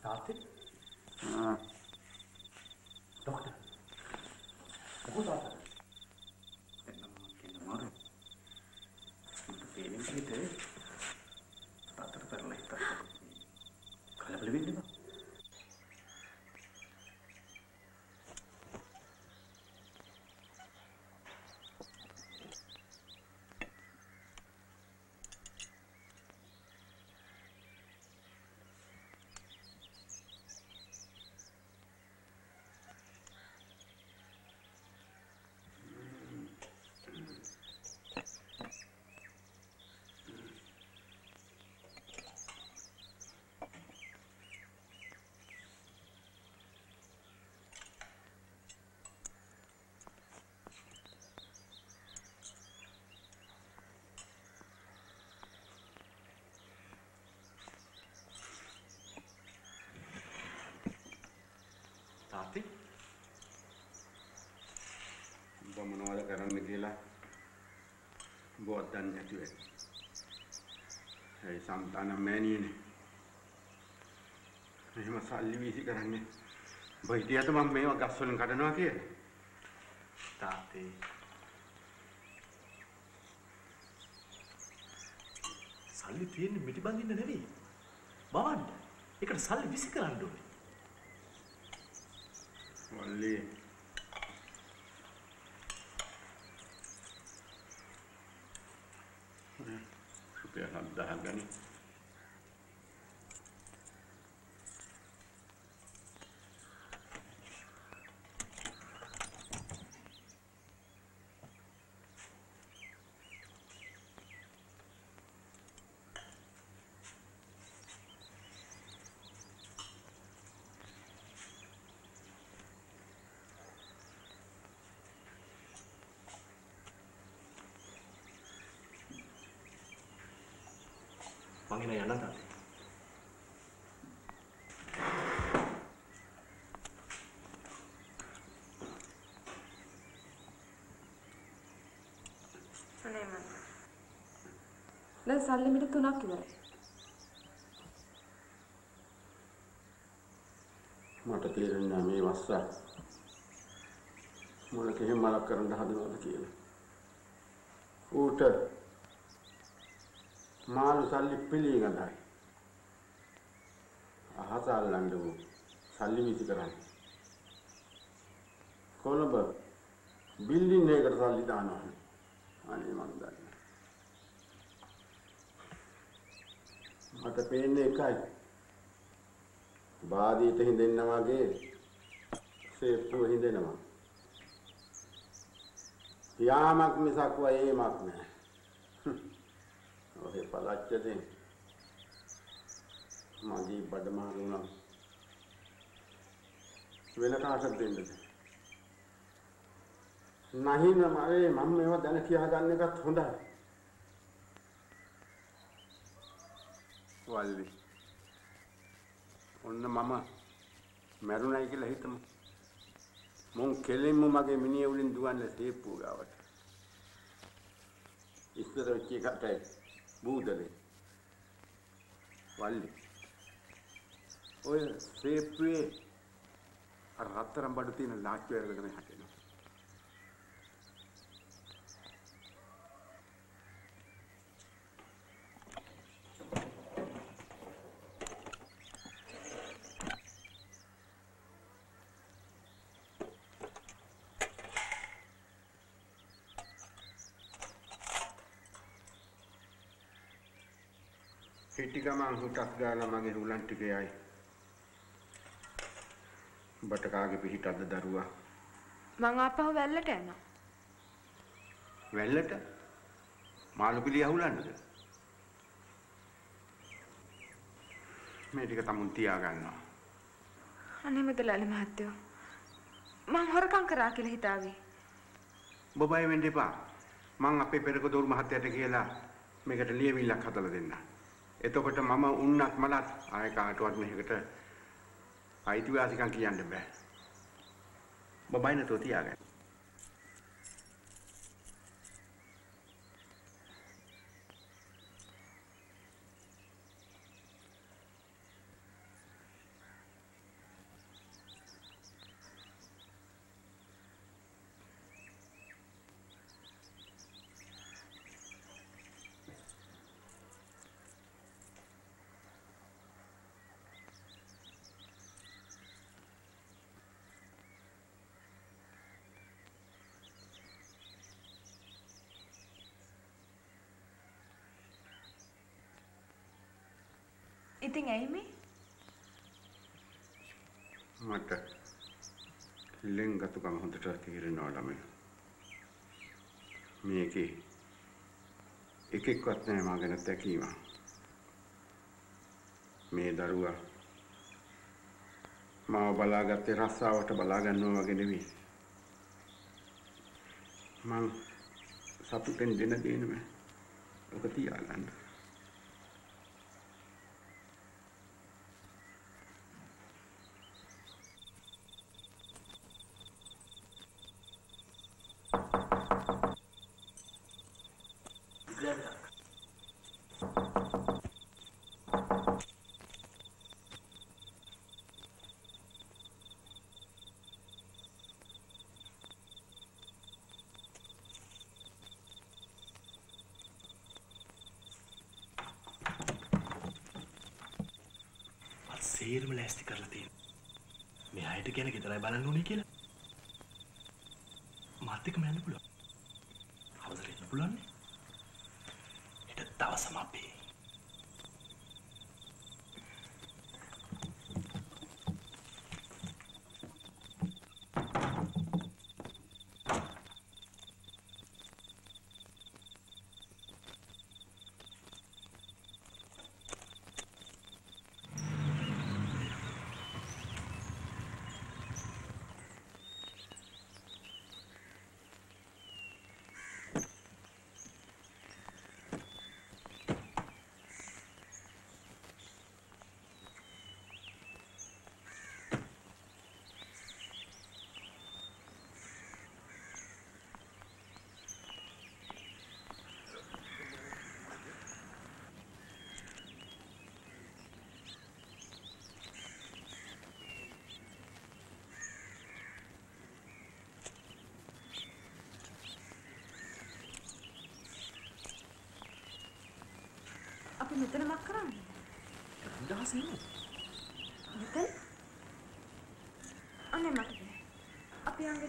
තාත්තේ ආ ડોක්ටර් මොකද තාත්තා එන්න මාරු. මට තාත්තේ උඹ මොනවද කරන්න කියලා උඹවත් දන්නේ නැති වෙයි. ඒ සම්තාන මෑණියනේ. මෙහෙම සල්ලි වීසි කරන්නේ. උඹ හිටියද මම මේවා ගස් වලින් කඩනවා කියලා? තාත්තේ සල්ලි තියෙන්නේ මිටි බඳින්න නෙවෙයි. බවන්න. ඒකට සල්ලි විසි කරන්න ඕනේ. වල්ලි රුපියල් 7000 ගනි. මං එන යන්න තාත්තේ. අනේ මම. දැන් සල්ලි මිට තුනක් ඉවරයි. මට තේරෙන්නේ මේ වස්සා මොන කෙහෙම මලක් කරන්න හදනවද කියලා. ඌට මාළු සල්ලි පිළිගඳයි. අහස අල්ලන්න ඌ සල්ලි විසි කරන්නේ. කොළඹ බිල්ඩින් එකකට සල්ලි දානවා. අනේ මන් දන්නේ. මට පේන්නේ එකයි. බාදීට හිඳෙන්න වගේ සේප්පුව හිඳෙනවා. යාමක් මිසක් වේමක් නෑ. ඔහේ පලච්චදෙන් මගේ බඩමාරු නම් වෙන කාටද දෙන්නද? නැහින මරේ මම මේවා දැන කියා ගන්න එකත් හොඳයි. වල්ලි ඔන්න මම මැරුණයි කියලා හිතමු. මොන් කෙලින්ම මගේ මිනිහ උලින් දුවන්නේ සේප්පුව ගාවට. ඉස්සර වෙච්ච එකට බූදලේ. වල්ලි. ඔය සේප්පුවේ අර රත්තරන් බඩු තියෙන ලාච්චු ඇරගෙන හැටෙනවා. හිටි ගමන් හුටක් ගාලා මගේ හුලන් ටික යයි. බට කාගේ පිහිටක්ද දරුවා? මං ආපහු වැල්ලට යනවා. වැල්ලට? මාළු පිළි අහුලන්නද? මේ ටික තමුන් තියා ගන්නවා. අනේ මුදලාලි මහත්තයෝ. මං හොරකම් කරා කියලා හිතාවේ. ඔබ බය වෙන්න එපා. මං අපේ පෙරක දොරු මහත්තයාට කියලා මේකට ලියවිල්ලක් හදලා දෙන්න. එතකොට මම උන්නත් මලත් ආය කාටවත් මේකට අයිතිවාසිකම් කියන්න බෑ. ඔබ බය නැතුව තියාගන්න. ඉතින් ඇයි මේ? මට ලෙන්ගතුකම හොඳට තේරෙනවා ළමයි. මේකේ එකෙක්වත් නැහැ මා ගැන තැකීම. මේ දරුවා මාව බලාගත්තේ රස්සාවට බලා ගන්නවා වගේ නෙවෙයි. මං සතුටෙන් දෙන දේනම ඔක තියාගන්න. සේරම ලෑස්ති කරලා තියෙන. මේ අයට ගැන ගෙදරයි බලන්න ඕනේ කියලා. මාත් එක්කම යන්න පුළුවන්. අවසර ඉන්න පුළුවන් නේ. හෙට දවසම අපේ. අපි මෙතන මක් කරන්නේ? දහස් නෙමෙයි. මෙතන? අනේ මට. අපි යන්නේ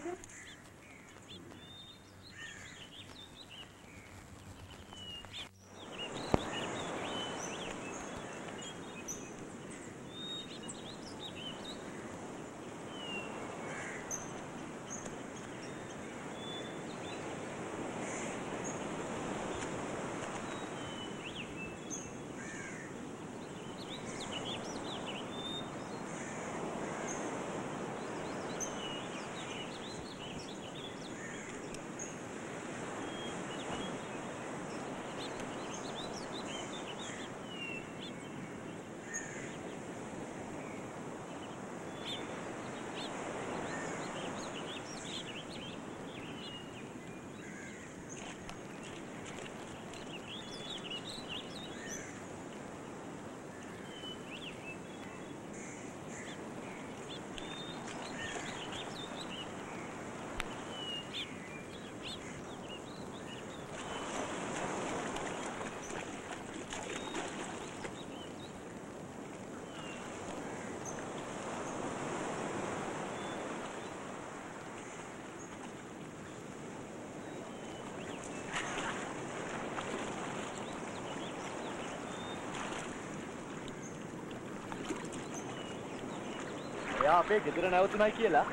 එයා අපේ ගෙදර නැවතුණයි කියලා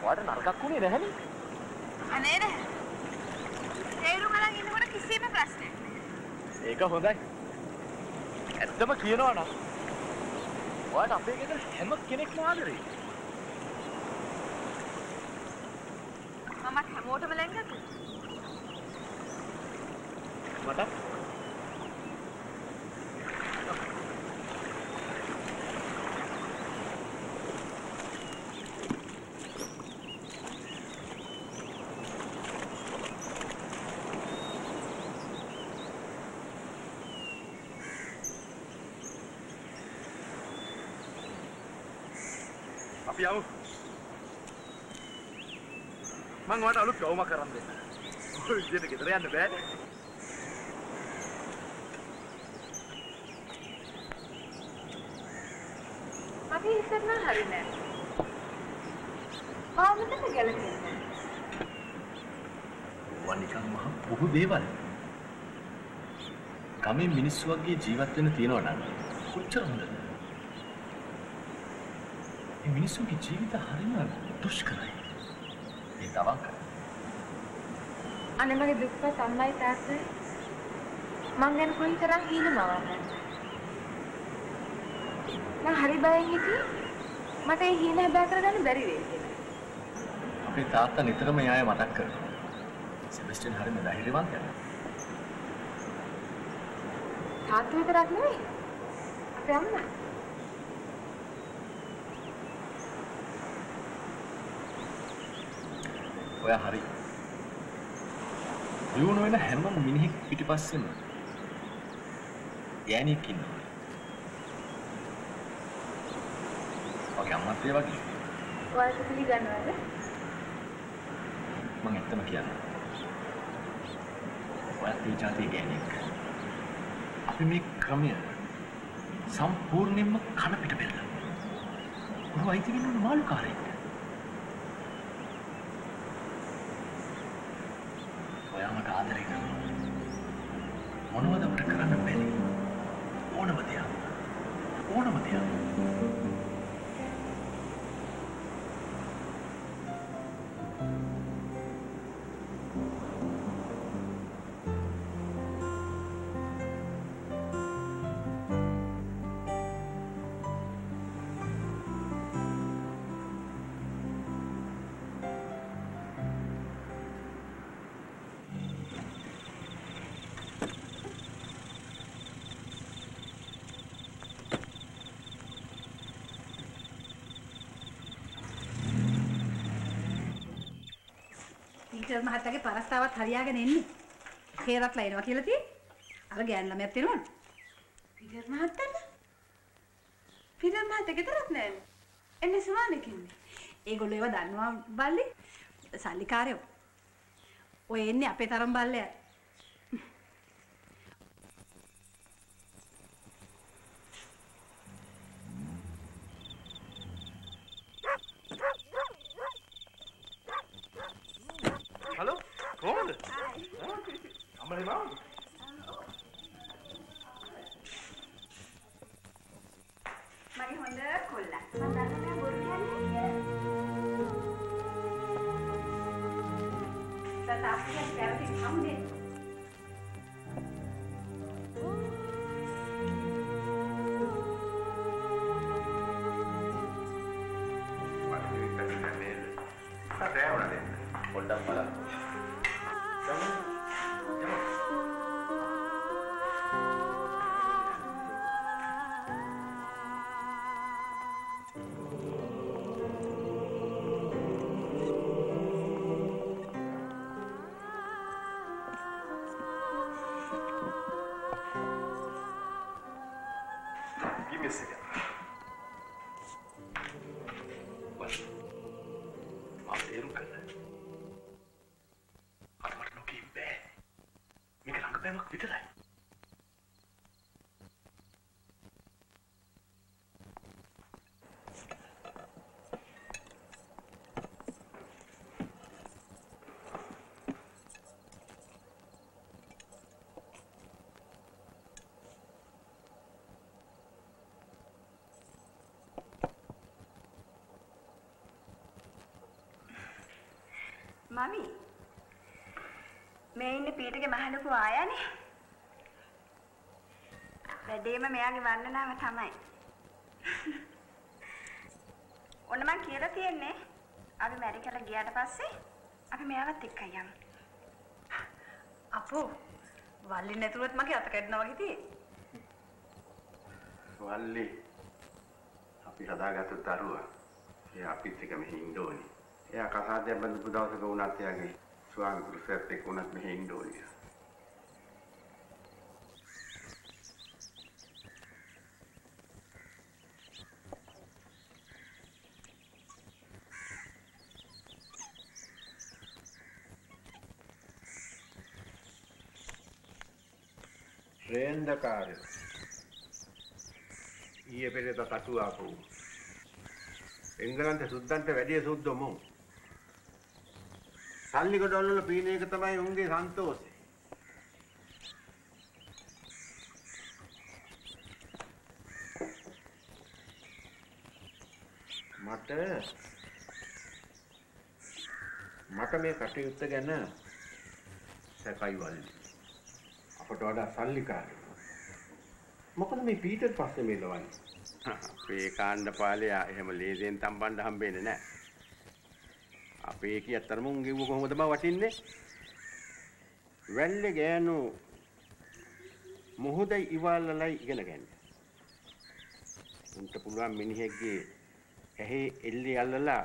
ඔයාට නරකක් වුණේ නැහැනේ. අනේ නෑ. තේරුම් අරන් ඉන්නකොට කිසිම ප්‍රශ්නයක් නෑ. ඒක හොඳයි. ඇත්තම කියනවා නම් ඔයාට අපේ ගෙදර හැම කෙනෙක්ම ආදරේ. මමත් හැමෝටම ලැංගතු. මට අපි යමු. මං ඔයාලට අලුත් ගවුමක් කරන් දෙන්න. ඔය විදිහට ගෙදර යන්න බෑනේ. අපි ඉස්සර නම් හරි නෑ. කොහොමද ගැලපෙන්නේ? වා නිකන් මහ පුහු දේවල්. ගමේ මිනිස්සු වගේ ජීවත් වෙන්න තියනවා නම් කොච්චර හොඳද? මේ මිනිස්සුන්ගේ ජීවිත හරිම දුෂ්කරයි. ඒ තවක අනේ මගේ දුක්පත් අම්මයි තාත්තයි මං ගැන කොයිතරම් හීනමවන්නේ. මං හරි බයෙන් හිටියේ මට ඒ හීන හැබෑ කරගන්න බැරි වෙයි කියලා. අපේ තාත්තා නිතරම යාය මතක් කරනවා. සෙබස්ටියන් හරිම ධෛර්යවන්තයි. තාත්තා විතරක් නෙවෙයි. අපේ අම්මා. ඔයා හරි. දියුණු වෙන හැම මිනිහෙක් පිටිපස්සෙම ගෑණියෙක් ඉන්නවා. ඔගේ අම්මත් ඒ වගේ. ඔයාලට පිළිගන්නවද? මම ඇත්තම කියන්නම්. ඔයාත් ඒ જાතිය ගෑණියෙක්. අපි මේ ක්‍රමය සම්පූර්ණයෙන්ම කන පිට බෙල්ලනවා. ඔය වයිති වෙන මාළුකාරයෙක්. ඔයා මට ආදරය කරනවා. මොනවද අපිට කරන්න බැරි? ටීචර් මහත්තයාගේ පරස්තාවත් හරියාගෙන එන්නේ. හේරත්ලා එනවා කියලා තියෙන්නේ. අර ගෑන් ළමයාත් එනවනේ. පිටර් මහත්තයාද? පිටර් මහත්තයා ගෙදරත් නෑනේ. එන්නේ සුවානෙක ඉන්නේ. ඒගොල්ලෝ ඒව දන්නවා බල්ලි. සල්ලිකාරයෝ. ඔය එන්නේ අපේ තරම් බල්ලයා. මමි. මේ ඉන්නේ පීටගේ මහලුකු ආයානේ. වැඩේම මෙයාගේ වර්ණනාව තමයි. ඔන්න මං කියලා තියෙන්නේ අපි මැරිකල ගියාට පස්සේ අපි මෙයාවත් එක්ක යමු. අපෝ වල්ලි නැතුවත් මගේ අත කැඩනවා වගේ තියෙන්නේ. වල්ලි අපි හදාගත්තු දරුවා. එයා අපිත් එක මෙහි ඉන්න ඕනේ. එයා කසාදයක් බඳපු දවසක වුණත් එයාගේ ස්වාමි පුරුෂයාත් එක්ක වුණත් මෙහි ඉන්න ඕනේ. රේන්දකාරය. ඊයේ පෙරේද කටු ආපු. එංගලන්ත සුද්දන්ට වැඩිය සුද්ද මොන් සල්ලි ගොඩවල් වල පීන එක තමයි උන්ගේ සන්තෝෂය. මට මට මේ කටයුත්ත ගැන සැකයි වල්ලි. අපට වඩා සල්ලිකාරයෝ මොකද මේ පීටර් පස්සේ මේ ලවන්නේ අපේ කාණ්ඩ පාලයා එහෙම ලේසියෙන් තම්බන්න හම්බෙන්නේ නැහැ. අපේ කී අතරම උන් ගෙව්ව කොහොමද බා වටින්නේ? වැල්ලේ ගෑනු මොහොතයි ඉවල්ලලයි ඉගෙන ගන්න. උන්ට පුළුවන් මිනිහෙක්ගේ ඇහි එල්ලි අල්ලලා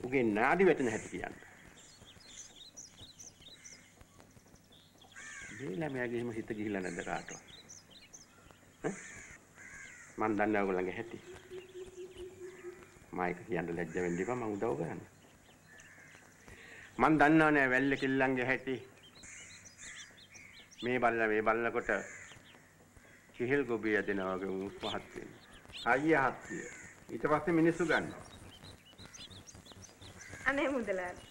උගේ නාඩි වැටෙන හැටි කියන්න. මේ ළමයාගේ එහෙම හිත ගිහිල්ලා නැද්ද කාටවත්? මන් දන්නේ ඔයගොල්ලන්ගේ හැටි. මයික් කියන්න ලැජ්ජ වෙන්න එපා මම උදව් කරන්න. මන් දන්නවනේ වැල්ල කිල්ලන්ගේ හැටි. මේ බල්ලා මේ බල්ලකොට කිහිල් ගොබිය දෙනවා වගේ උස් පහත් වෙන. අයියා හත්තිය. ඊට පස්සේ මිනිස්සු ගන්නවා. අනේ මුදලාලි.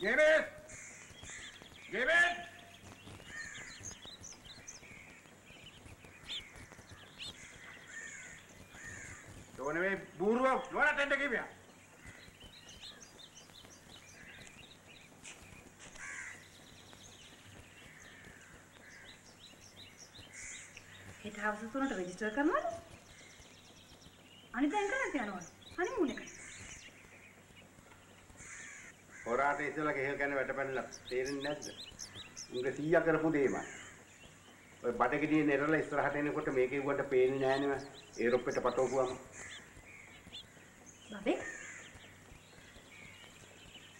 ගෙබෙත්! ගෙබෙත්! ඕනේ මේ බූරුව නොරට එන්න කිව්වා. හෙට හවස තුනට රෙජිස්ටර් කරනවද? අනිත් දැන් කරත් යනවා. හනිමූන් එකට. හොරාට ඉස්සලා ගෙහෙල් කන වැටපැනලා තේරෙන්නේ නැද්ද? උන්ගේ 100 කරපු දෙයමයි. ඔය බඩගිනියේ නෙරලා ඉස්සරහට එනකොට මේකේ වුණට පේන්නේ නැහැ නේ ඒරොප්පෙට පටවපුවම. බබේ.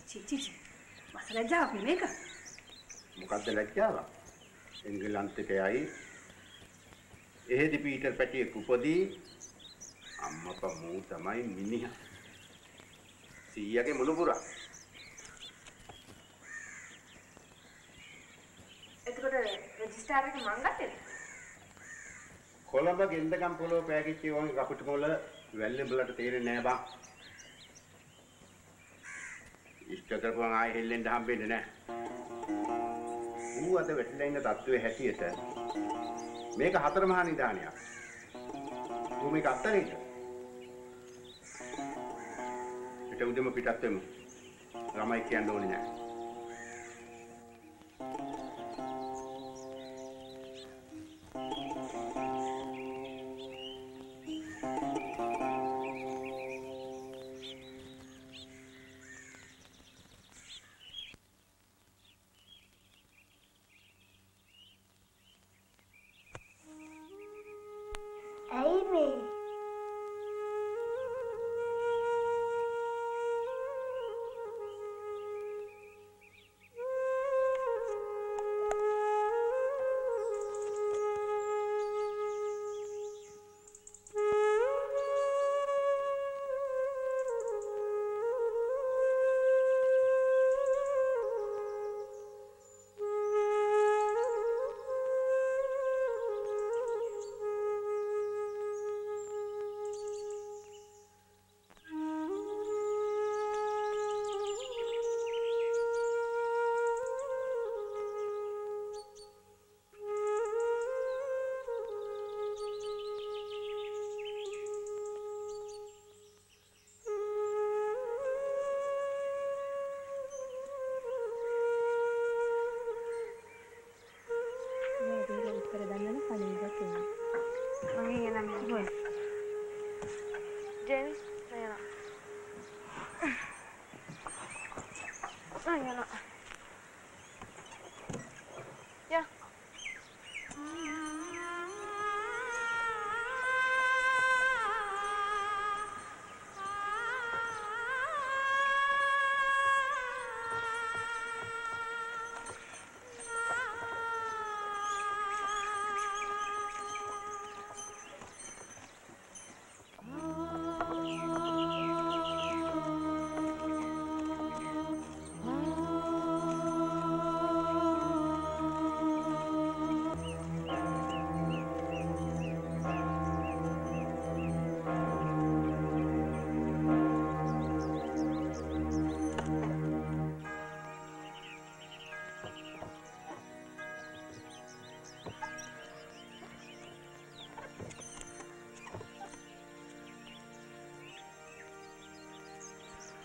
චි චි චි. මසලජාවක් මේක. මොකද්ද ලැජ්ජාව? එංගලන්තයට යයි. එහෙදි පීටර් පැටියෙක් උපදී අම්මපා මූ තමයි මිනිහා. 100ගේ මුළු පුරා. එතකොට රෙජිස්ටාර් එක මං ගත්තේද? කොළඹ ගෙන්දගම් පොළොව පෑගිච්ච වගේ කපුට මොළ වැල්ලේ බලට තේරෙන්නේ නැහැ බං. ඉෂ්ට කරපුවාන් ආයෙ හෙල්ලෙන්න හම්බෙන්නේ නැහැ. ඌ අද වැටිලා ඉන්න තත්ත්වයේ හැටියට මේක හතර මහා නිදානියක්. ඌ මේක අත්තරින්ද? පිට උදෙම පිටත් වෙමු. ළමයි කියන්න ඕනේ නැහැ.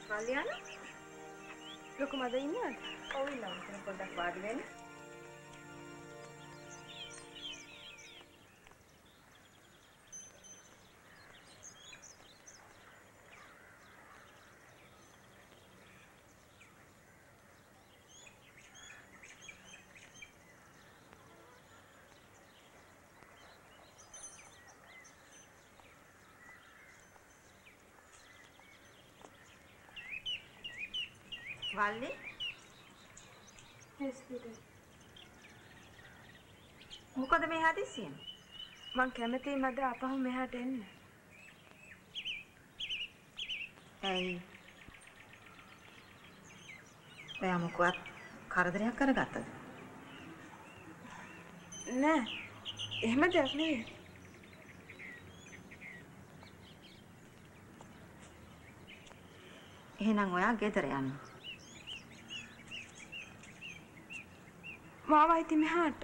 කල්යාණ ලොකු මද ඉන්නවද? ඔව් ඉන්නවා. මම පොඩ්ඩක් වාඩි වෙන්න. වල්ලි මොකද මේ හදිස්සියෙන්? මං කැමතියි මද අපහු මෙහාට එන්න. ඇයි? ඔයා මොකවත් කරදරයක් කරගත්තද? නෑ. එහෙම දෙයක් නෙවෙයි. එහෙනම් ඔයා ගෙදර යන්න. මාව හිටි මෙහාට.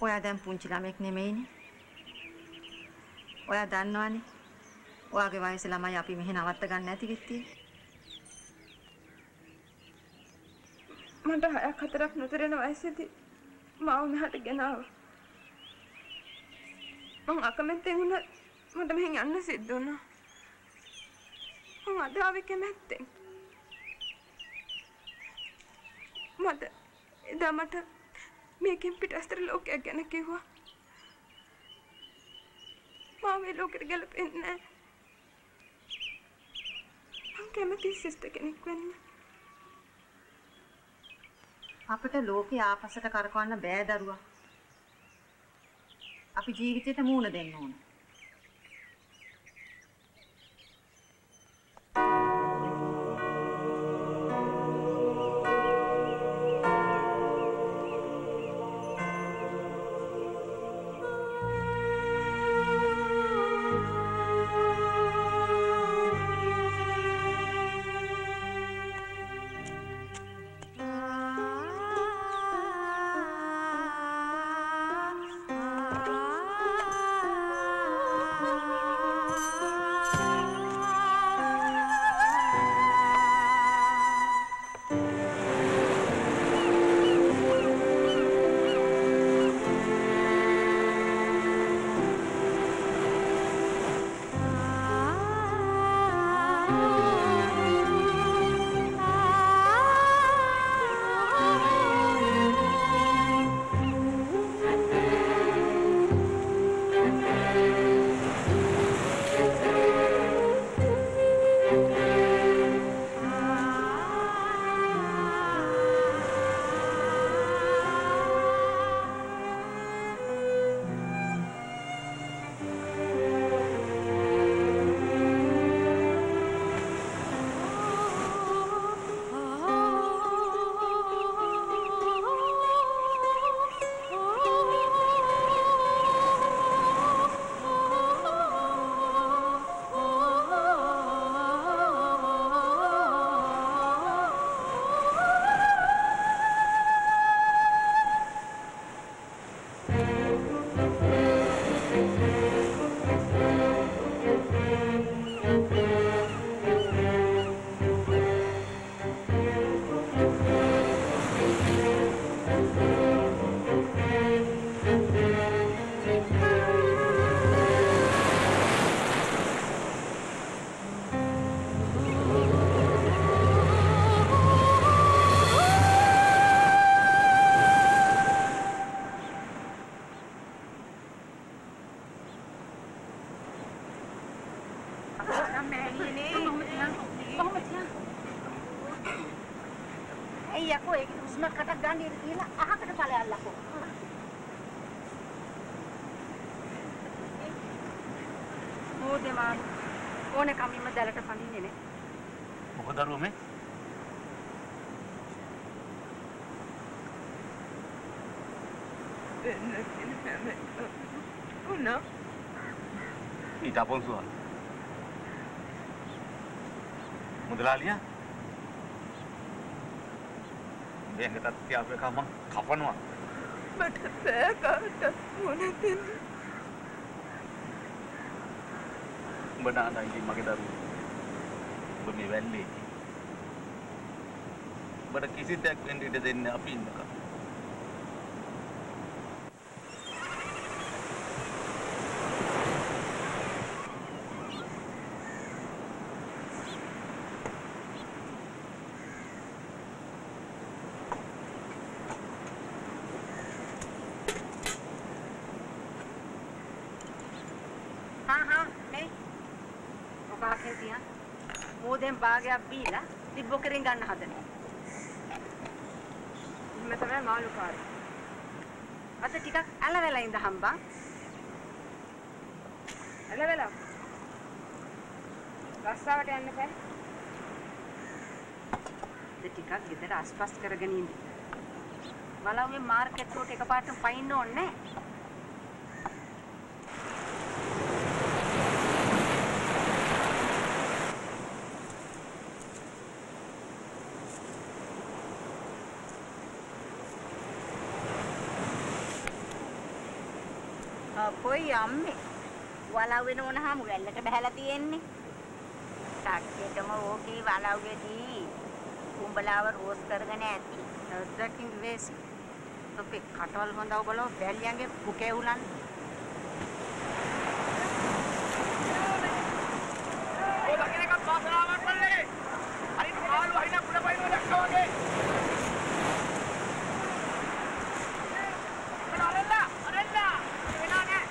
ඔයා දැන් පුංචි ළමෙක් නෙමෙයිනේ. ඔයා දන්නවනේ. ඔයාගේ වයසේ ළමයි අපි මෙහෙ නවත්ත ගන්න නැති කිත්තිය. මට හයක් හතරක් නොතරෙන වයසේදී මාව මෙහාට ගෙනාවා. මං අකමැත්තෙන් වුණත් මට මෙහෙන් යන්න සිද්ධ වුණා. මං අද ආවේ කැමැත්තෙන්. මට එදා මට මේකෙන් පිටස්තර ලෝකයක් ගැන කිව්වා. මාව මේ ලෝකෙට ගැලපෙන්නේ නැහැ. මං කැමති සිස්ටර් කෙනෙක් වෙන්න. අපිට ලෝකේ ආපස්සට කරකවන්න බෑ දරුවා. අපි ජීවිතේට මූණ දෙන්න ඕන. යකෝ ඒක හුස්මකට ගන්න ඉර කියලා අහකට ඵලයල්ලකෝ. මෝදේ මාළු ඕනේ කමින්ම දැලට පනින්නේ නේ. මොකද දරුවෝ මේ? උනා ඊට අපොන්සුවා. මුදලාලියා මේ හැටත් තියාපු එක මම කපනවා. මට සෑකට මොන දෙන්න උඹ නානා ඉතින් මගේ දරුවෝ. උඹ මේ වැල්ලේ. උඹට කිසි දෙයක් වෙන්න ඉඩ දෙන්නේ අපි ඉන්නකම්. හා හා මේ මොකක්ද තියා මෝදෙන් භාගයක් බීලා තිබ්බෝ කෙරින් ගන්න හදන්නේ එහෙම තමයි මාළුකාරය. අත ටිකක් ඇලවෙලා ඉඳ හම්බා එළවෙලා. රස්සාවට යන්න බෑ. අත ටිකක් ගෙදර අස්පස් කරගෙන ඉන්න බලවගේ මාර්කට් එකට එකපාරටම පයින්න ඕනේ නැහැ. අපොයි අම්මේ වලව්වෙන වුණාම වැල්ලට බහැලා තියෙන්නේ. ටක්කෙටම ඕකේ වලව්වේදී කුඹලාව රෝස් කරගෙන ඇති. නැද්දකින් වෙසි. අපේ කටවල් හොඳව බලව වැල්ලියන්ගේ පුකේ උලන්. ඔය දකින්න එකක් පාසලාවක් වල්ලේ. අනිත් මාළු අහින කුඩ පයින්ව දැක්කා වගේ. අරල්ලා අරල්ලා වෙනා නෑ.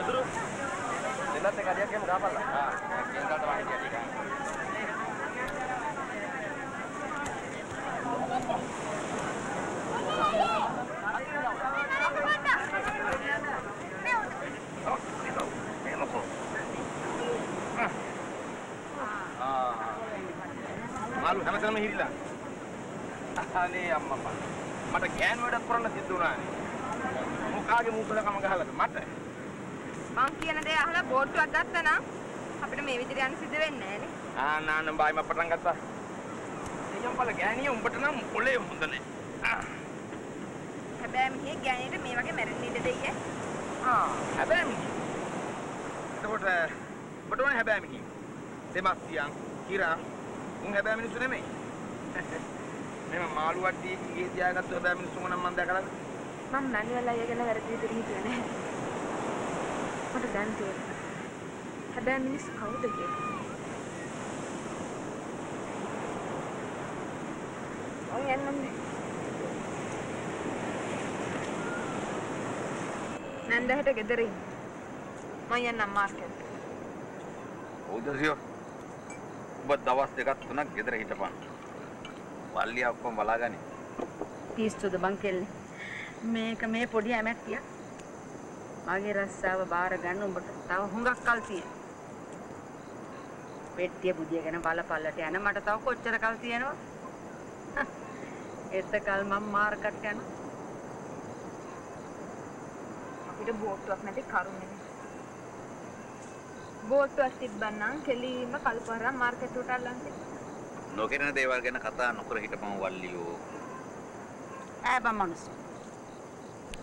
එදුරු දෙන්නත් එක අඩියක් එමු ගාපල්ලා. ආ කියන කාට වහින්න ටිකක්. හැමතැනම හිරිලා. අනේ අම්මපා. මට ගෑන් වැඩක් කරන්න සිද්ධ වුණානේ. මොකාගේ මූකල කම ගහලාද මට? මං කියන දේ අහලා බෝට්ටුවක් ගත්තා නම් අපිට මේ විදිහට යන්න සිද්ධ වෙන්නේ නෑනේ. ආ නාන බායිම පටන් ගත්තා. එයම්පල ගෑණිය උඹට නම් ඔලේ හොඳ නෑ. හැබැයි මෙහි ගෑණියට මේ වගේ මැරෙන්න ඉඩ දෙයියේ. ආ හැබැයි. එතකොට ඔබට ඕනේ හැබැයි මිනි. සෙබස්තියන්, කිරා උන් හැබැයි මිනිස්සු නෙමෙයි. මෙම මාළු වට්ටි ගේ තියාගත්තු හැබැයි මිනිස්සු මොනම් මන් දැකලාද? මම මැනුවල් අයියා ගැන වැරදි විදිහට හිතුවේ නැහැ. මට දැන් තේරෙනවා. හැබැයි මිනිස්සු කවුද කියලා. ඔය යන්නේ. නන්දහට ගෙදර ඉන්න. මම යන්නම් මාර්කට්. උදසියෝ ඔබ දවස් දෙකක් තුනක් ගෙදර හිටපන්. වල්ලිය ඔක්කොම බලාගනි. පිස්සුද බං කෙල්ලේ. මේක මේ පොඩි ඇමැට්ටියක්. මගේ රස්සාව බාර ගන්න උඹට තව හුඟක් කල් තියෙනවා. පෙට්ටිය බුදියගෙන බලපල්ලට යන මට තව කොච්චර කල් තියෙනවද? එතකල් මම මාර්කට් යනවා. අපිට බෝට්ටුවක් නැති කරුණනේ. බෝට්ටුවක් තිබ්බනම් කෙලින්ම කල්පහරම් මාර්කට් උට අල්ලන්න නොකරන දේවල් ගැන කතා නොකර හිටපන් වල්ලියෝ. ඈ බං මනුස්ස.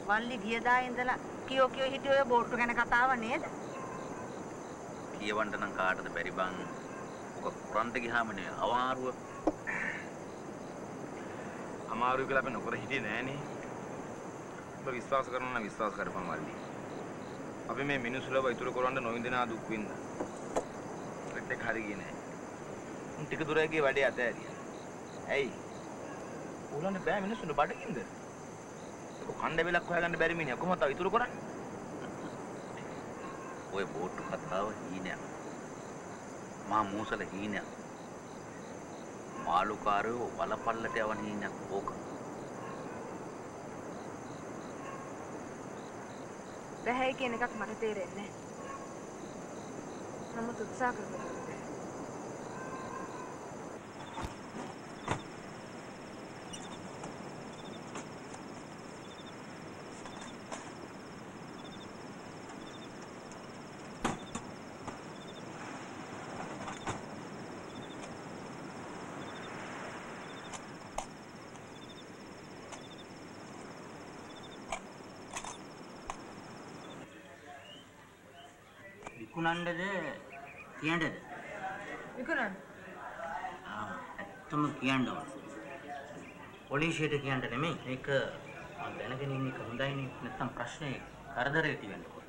වල්ලි ගියදා ඉඳලා කියෝ කියෝ හිටිය ඔය බෝට්ටු ගැන කතාව නේද? කියවන්න නම් කාටද බැරි බං. ඔක කුරන්ට ගියාමනේ අමාරුව. අමාරුයි කියලා අපි නොකර හිටියේ නෑනේ. ඔබ විශ්වාස කරනවා නම් විශ්වාස කරපන් වල්ලි. අපි මේ මිනිස්සු ලව ඉතුරු කරවන්න නොවින්දනා දුක් වින්දා. රෙට් එක හරි ගියේ නෑ. උන් ටික දුර ගියේ වැඩේ අතෑරියා. ඇයි? ඌලන්න බෑ මිනිස්සුන්ට බඩගින්ද? ඒක කණ්ඩ වෙලක් හොයාගන්න බැරි මිනිහා කොහොමද තව ඉතුරු කරන්නේ? ඔය බෝට්ටු කතාව හීනයක්. මා මූසල හීනයක්. මාළුකාරයෝ වලපල්ලට යවන හීනයක් ඕක. බැහැ කියන එකක් මට තේරෙන්නේ නැහැ. නමුත් උත්සාහ කරමු. විකුණන්නද කියන්නද? විකුණන්න. ආ ඇත්තම කියන්න ඕන. පොලිසියට කියන්න නෙමෙයි. ඒක මම දැනගෙන ඉන්න එක හොඳයිනේ. නැත්තම් ප්‍රශ්නේ කරදරේ තියෙන්න ඕන.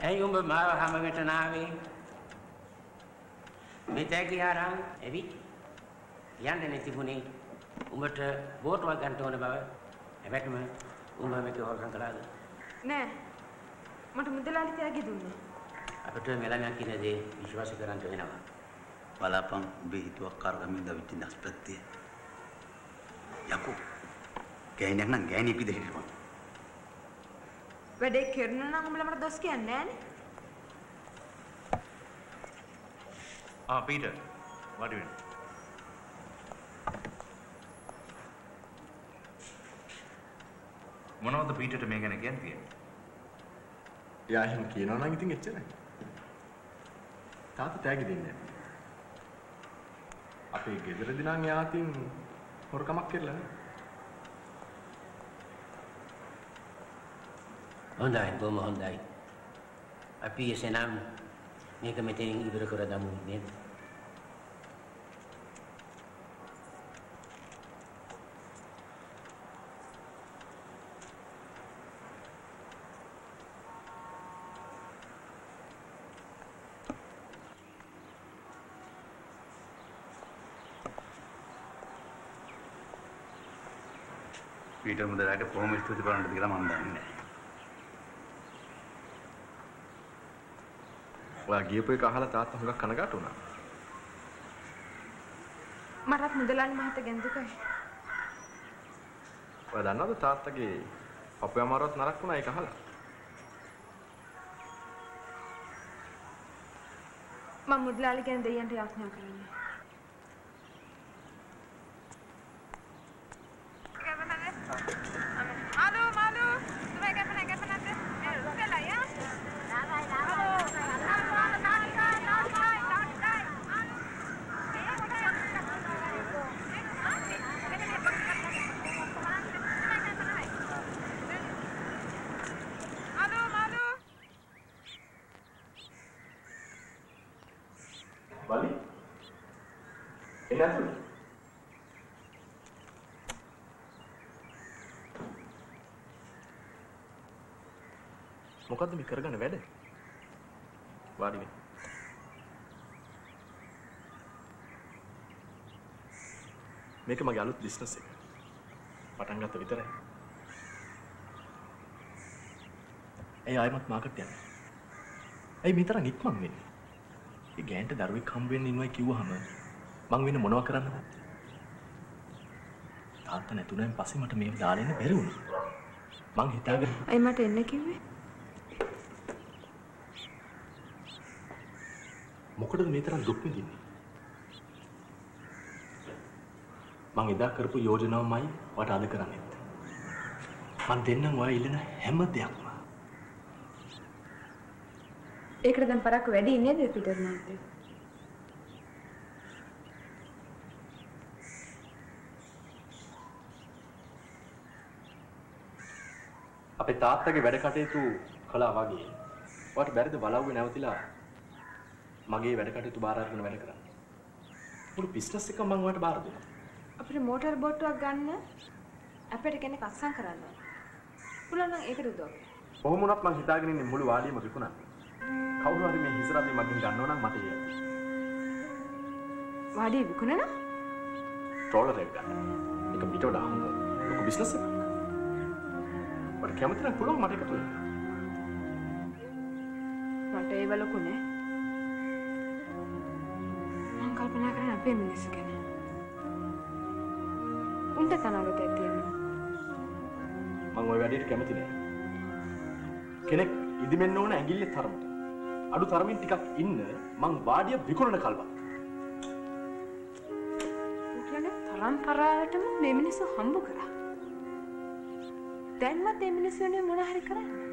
ඇයි උඹ මාව හමකට නාවේ? මෙතැකි ආරං ඇවිත් යන්න නැතිුනේ උඹට බෝටුවක් ගන්න ඕන බව එවැටම උඹ මේක හොරකම් කළාද? නෑ. මට මුදලාලි තියාගේ දුන්නේ. අපිට මෙලමයක් කියන දේ විශ්වාස කරන්න වෙනවා. බලාපන් උඹේ හිතුවක් කරගමින් දවිච්ච නැස්පත්තිය. යකෝ. ගෑණියක් නම් ගෑණියෙක් විදිහට හිටපන්. වැඩේ කරන නම් උඹලා මට දොස් කියන්නේ නෑනේ. ආ පීටර් වාඩි වෙන්න. මොනවද පීටර්ට මේ ගැන කියන්න? එයා එහෙම කියනවා නම් ඉතින් එච්චරයි. තාත්තා තෑගි දෙන්නේ නැහැ. අපේ ගෙදරදී නම් එයා අතින් හොරකමක් කරලා නැහැ. හොඳයි බොහොම හොඳයි. අපි එසේනම් මේක මෙතනින් ඉවර කර දමු නේද? පීටර් මුදලාට කොහොම ස්තුති කරන්නද කියලා මම දන්නේ නැහැ. ඔයා ගියපු එක අහලා තාත්තා හුඟක් කනගාටු වුණා. මටත් මුදලාලි මහත්තයා ගැන දුකයි. ඔයා දන්නවද තාත්තගේ අපේ අමාරුවත් නරක වුණා ඒක අහලා? මම මුදලාලි ගැන දෙයියන්ට යාඥා කරන්නේ. මොකද්ද මේ කරගන්න වැඩ? වාඩි වෙන්න. මේක මගේ අලුත් බිස්නස් එක. පටන් ගත්ත විතරයි. ඇයි ආයෙමත් මාකට් යන්නේ? ඇයි මේ තරම් ඉක්මන් වෙන්නේ? ඒ ගෑන්ට දරුවෙක් හම්බ වෙන්න ඉන්නවයි කිව්වහම මං වෙන මොනව කරන්නද? තාත්තා නැතුණෙන් පස්සේ මට මේව දාලා ඉන්න බැරි වුණා. මං හිතාගෙන අයි මට එන්න කිව්වේ? මොකටද මේ තරම් දුක් විඳින්නේ? මං එදා කරපු යෝජනාවමයි වට අද කරන්නේ. මං දෙන්නම් ඔයා ඉල්ලන හැම දෙයක්ම. ඒකට දැන් පරක්ක වැඩි නේද පිටර් මහත්තයා? අපේ තාත්තගේ වැඩ කටයුතු කළා වගේ. ඔයාට බැරිද බලව්වේ නැවතිලා මගේ වැඩ කටයුතු බාර අරගෙන වැඩ කරන්න? මුළු බිස්නස් එකම මම ඔයාට බාර දුන්නා. අපිට මෝටර් බෝට්ටුවක් ගන්න අපිට කෙනෙක් අත්සන් කරන්න. පුළුවන් නම් ඒකට උදව්. කොහොම වුණත් මං හිතාගෙන ඉන්නේ මුළු වාඩියම විකුණන්න. කවුරු හරි මේ හිසරදී මගෙන් ගන්නව නම් මට එය. වාඩිය විකුණන? ට්‍රෝලර් එක ගන්න. ඒක පිට වඩා හොඳ. ලොකු බිස්නස් එකක්. මට කැමති නම් පුළුවන් මට එකතු වෙන්න. මට ඒව ලොකු නෑ. කල්පනා කරන්නේ අපේ මිනිස්සු ගැන. උන්ට තනාගතයක් තියෙනවා. මං ওই වැඩේට කැමති නෑ. කෙනෙක් ඉදිමෙන්න ඕන ඇඟිල්ලේ තරමට. අඩු තරමින් ටිකක් ඉන්න මං වාඩිය විකුණන. ඒ කියන්නේ පරම්පරාවටම මේ මිනිස්සු හම්බ කරා. දැන්වත් මේ මිනිස්සු වෙනුවෙන් මොන හරි කරන්නේ.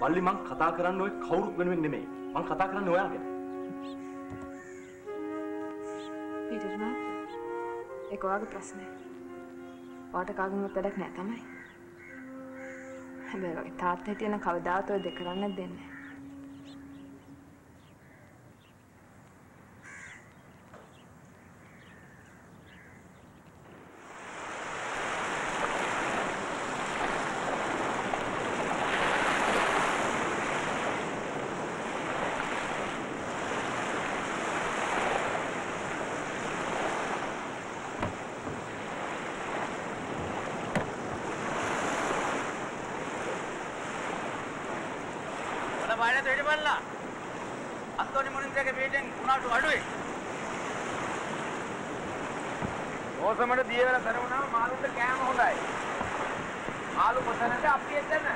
වල්ලි මං කතා කරන්න ඔය කවුරුත් වෙනුවෙන් නෙමෙයි. මං කතා කරන්නේ ඔයා ගැන. පීටර් මහත්තයා. ඒක ඔයාගේ ප්‍රශ්නය. ඔයාට කාගෙන්වත් වැඩක් නෑ තමයි. හැබැයි වගේ තාත්තා හිටියනම් කවදාවත් ඔය දෙක කරන්න දෙන්නේ නෑ. පිටින් උනාට අඩුවේ. ඕසමට දිය වෙලා තර වුණාම මාළුන්ට කෑම හොඳයි. මාළු කොතනද අපි එතන.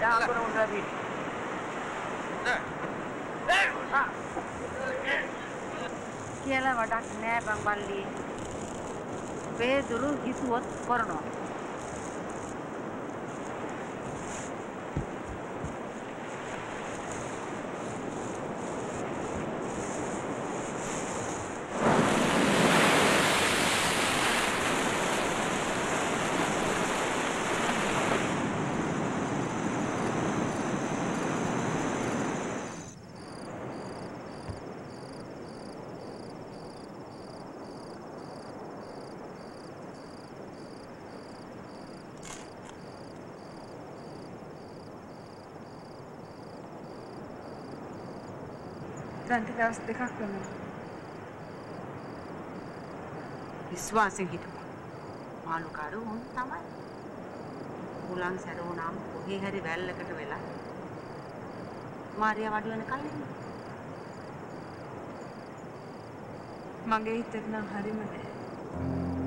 යා අතන උන්දා පිට. කියලා වැඩක් නෑ බං බල්ලි. පේදුරු හිතුවොත් කරනවා. දැන් දවස් දෙකක් වෙනවා. විශ්වාසයෙන් හිටපන්. මාළුකාරු උන් තමයි. උලන් සැරුණාම කොහේ හරි වැල්ලකට වෙලා මාරියා වඩු වෙන කලින් මගේ හිතේ නම් හරිම නෑ.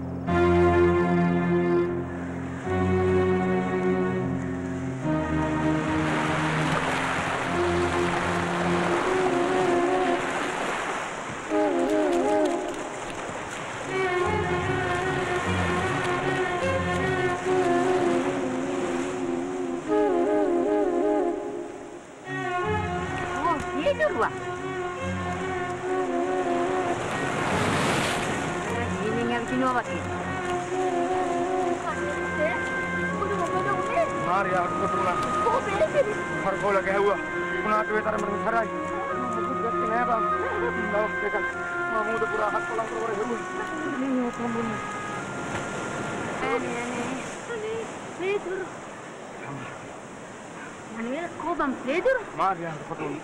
කොබම් සීදුරු. මාරියා අක්කොට උනා.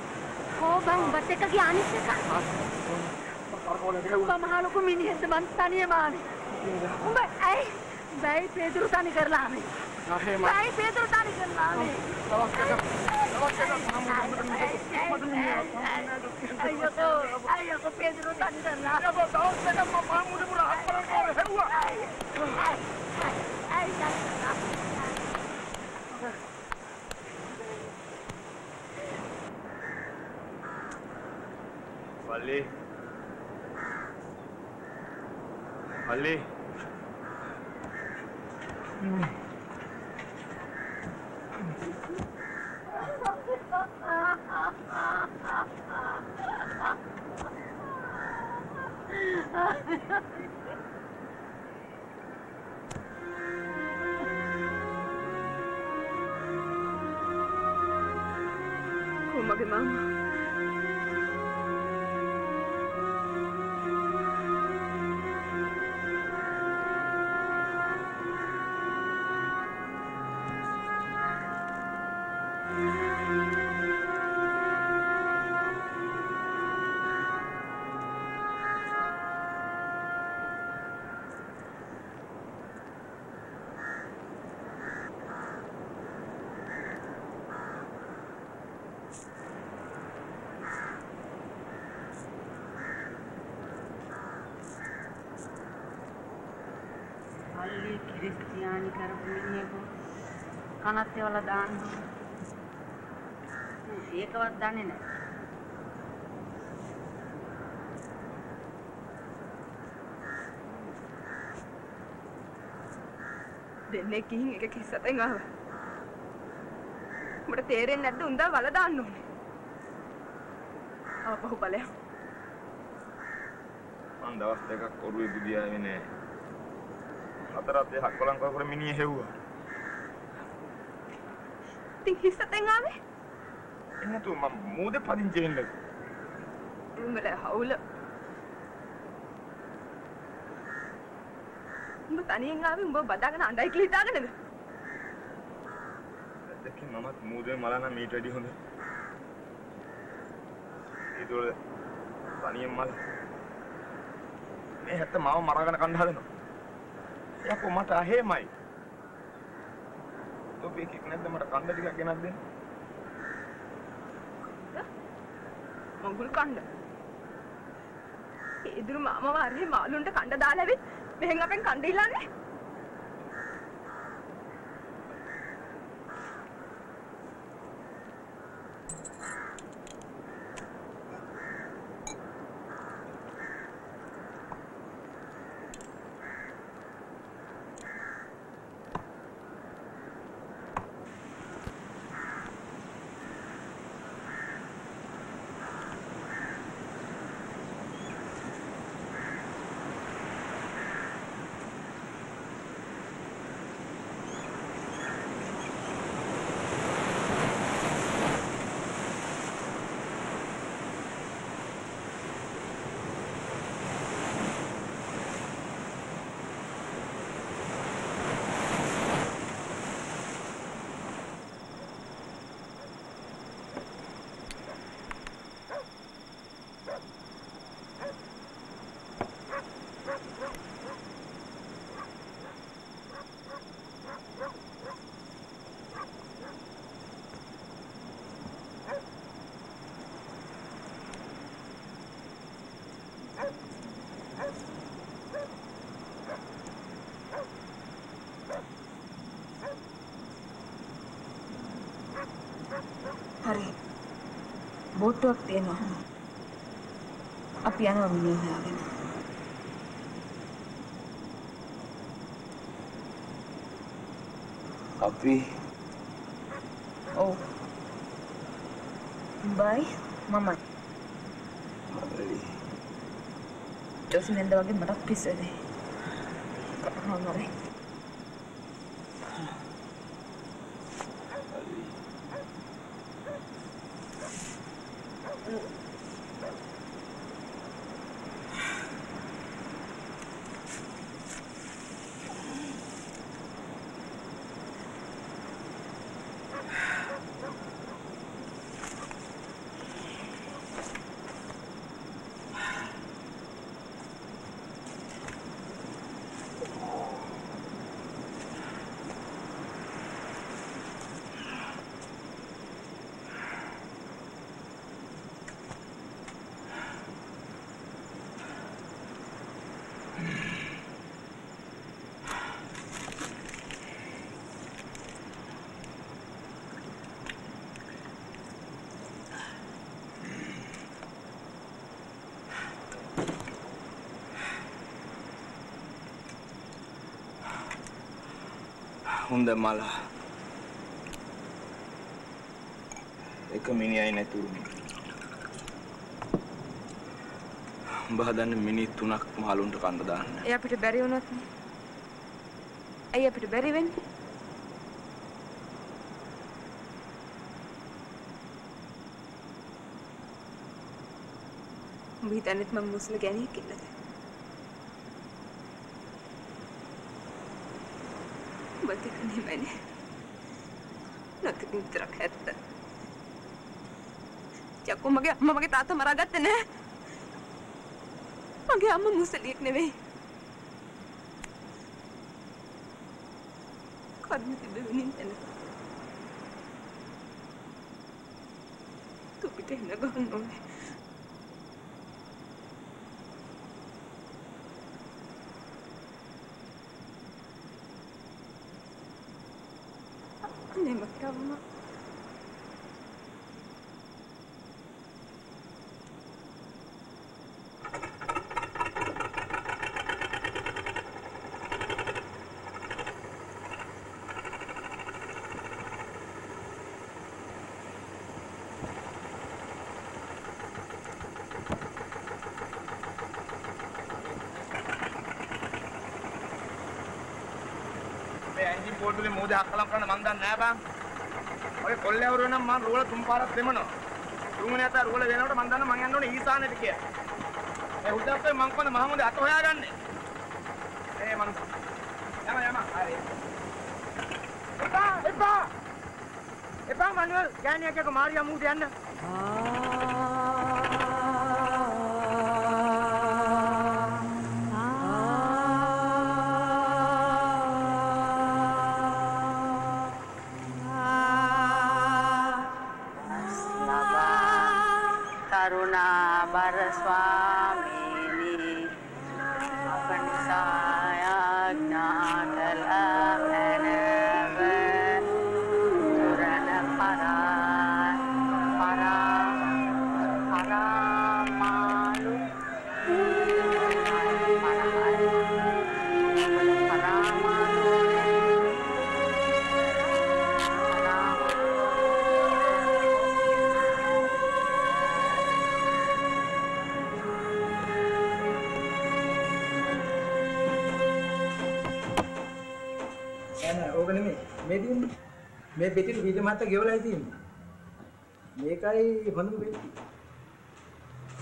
කොබම් බත් එක ගිය අනිත් එක. උඹ මහලුකු මිනිහෙක්ද මං තනියම ආවේ. උඹ ඇයි බැයි පේදුරු තනි කරලා ආවේ. බැයි පේදුරු තනි කරලා ආවේ. අයියෝ අයියෝ පේදුරු තනි කරලා. කනත් ඒවල දාන්න. ඒකවත් දන්නේ නැහැ. දෙන්නේ ගිහින් එක කිස්සතෙන් ආවා. උඹට තේරෙන්නේ නැද්ද උන්දා වල දාන්න ඕනේ. ආපහු බලයන්. මං දවස් දෙකක් ඔරුවේ බුදියාවේ නෑ. හතරක් දෙකක් කොලන් කර කර මිනිහ හෙව්වා. ඉතින් කිස්සතෙන් ආවේ? එන්නතු මම මූදේ පදිංචි වෙන්න. උඹලා හවුල. උඹ තනියෙන් ආවේ උඹ බදාගෙන අඬයි කියලා හිතාගෙනද? දැක්කේ මමත් මූදේ මලන මීට වැඩි හොඳ. ඒතොල තනියෙන් මල. මේ හැත්ත මාව මරාගෙන කන්න හදනවා. යකෝ මට අහේමයි. තොපි එකක් නැද්ද මට කන්න ටිකක් ගෙනත් දෙන්න. මඟුල් කණ්ඩ. ඉදිරි මාමා වාරේ මාළුන්ට කණ්ඩ දාලා ඇවිත් මෙහෙන් අපෙන් කණ්ඩ ඉල්ලන්නේ. හරි. බෝට්ටුවක් තියෙනවා. අපි යනවා මිනිහ හොයාගෙන. අපි ඔව්. බයි මමයි. මලලි ජෝසි නෙන්ද වගේ මටත් පිස්සු වෙන්නේ. කතාවමරේ. හොඳ මල එක මිනිහයි නැතුරුනේ උඹ හදන්නේ මිනිත් තුනක් මාළුන්ට කන්න දාන්න ඒ අපිට බැරි වුණොත් නේ. ඇයි අපිට බැරි වෙන්නේ? උඹ හිතන්නේත් මම මුස්ල ගැණියෙක් කියලාද? උඹත් එක නෙමෙයිනේ. නැත්නම් විතරක් ඇත්ත. යකෝ මගේ අම්මා මගේ තාත්තා මරාගත්තේ නෑ. මගේ අම්මා මුසලියෙක් නෙවෙයි. කර්ම තිබෙමින් එන. tu පිට එන්න ගන්න ඕනේ. අනේ මගේ අම්මා මේ එන්ජින් පොඩ්ඩුවේ මෝද අක්කලම් කරන්න මන් දන්නේ නෑ බං. ඔය කොල්ලවරු නම් මං රෝල තුන් පාරක් දෙමනවා. තුන්වෙනි අත රෝල වෙනකොට මං දන්නා මං යන්න ඕනේ ඊසානෙට කියලා. ඒ උදැප්පේ මං කොහොමද මහමුද අත හොයාගන්නේ? ඒ මං යම යම හරි. එපා එපා. එපා මනුවල් ගෑණියක් එක්ක මාරියා මූද යන්න. මේ පෙට්ටියට වීද මහත්ත ගෙවලා තියෙන්නේ. මේකයි හොඳම පෙට්ටිය.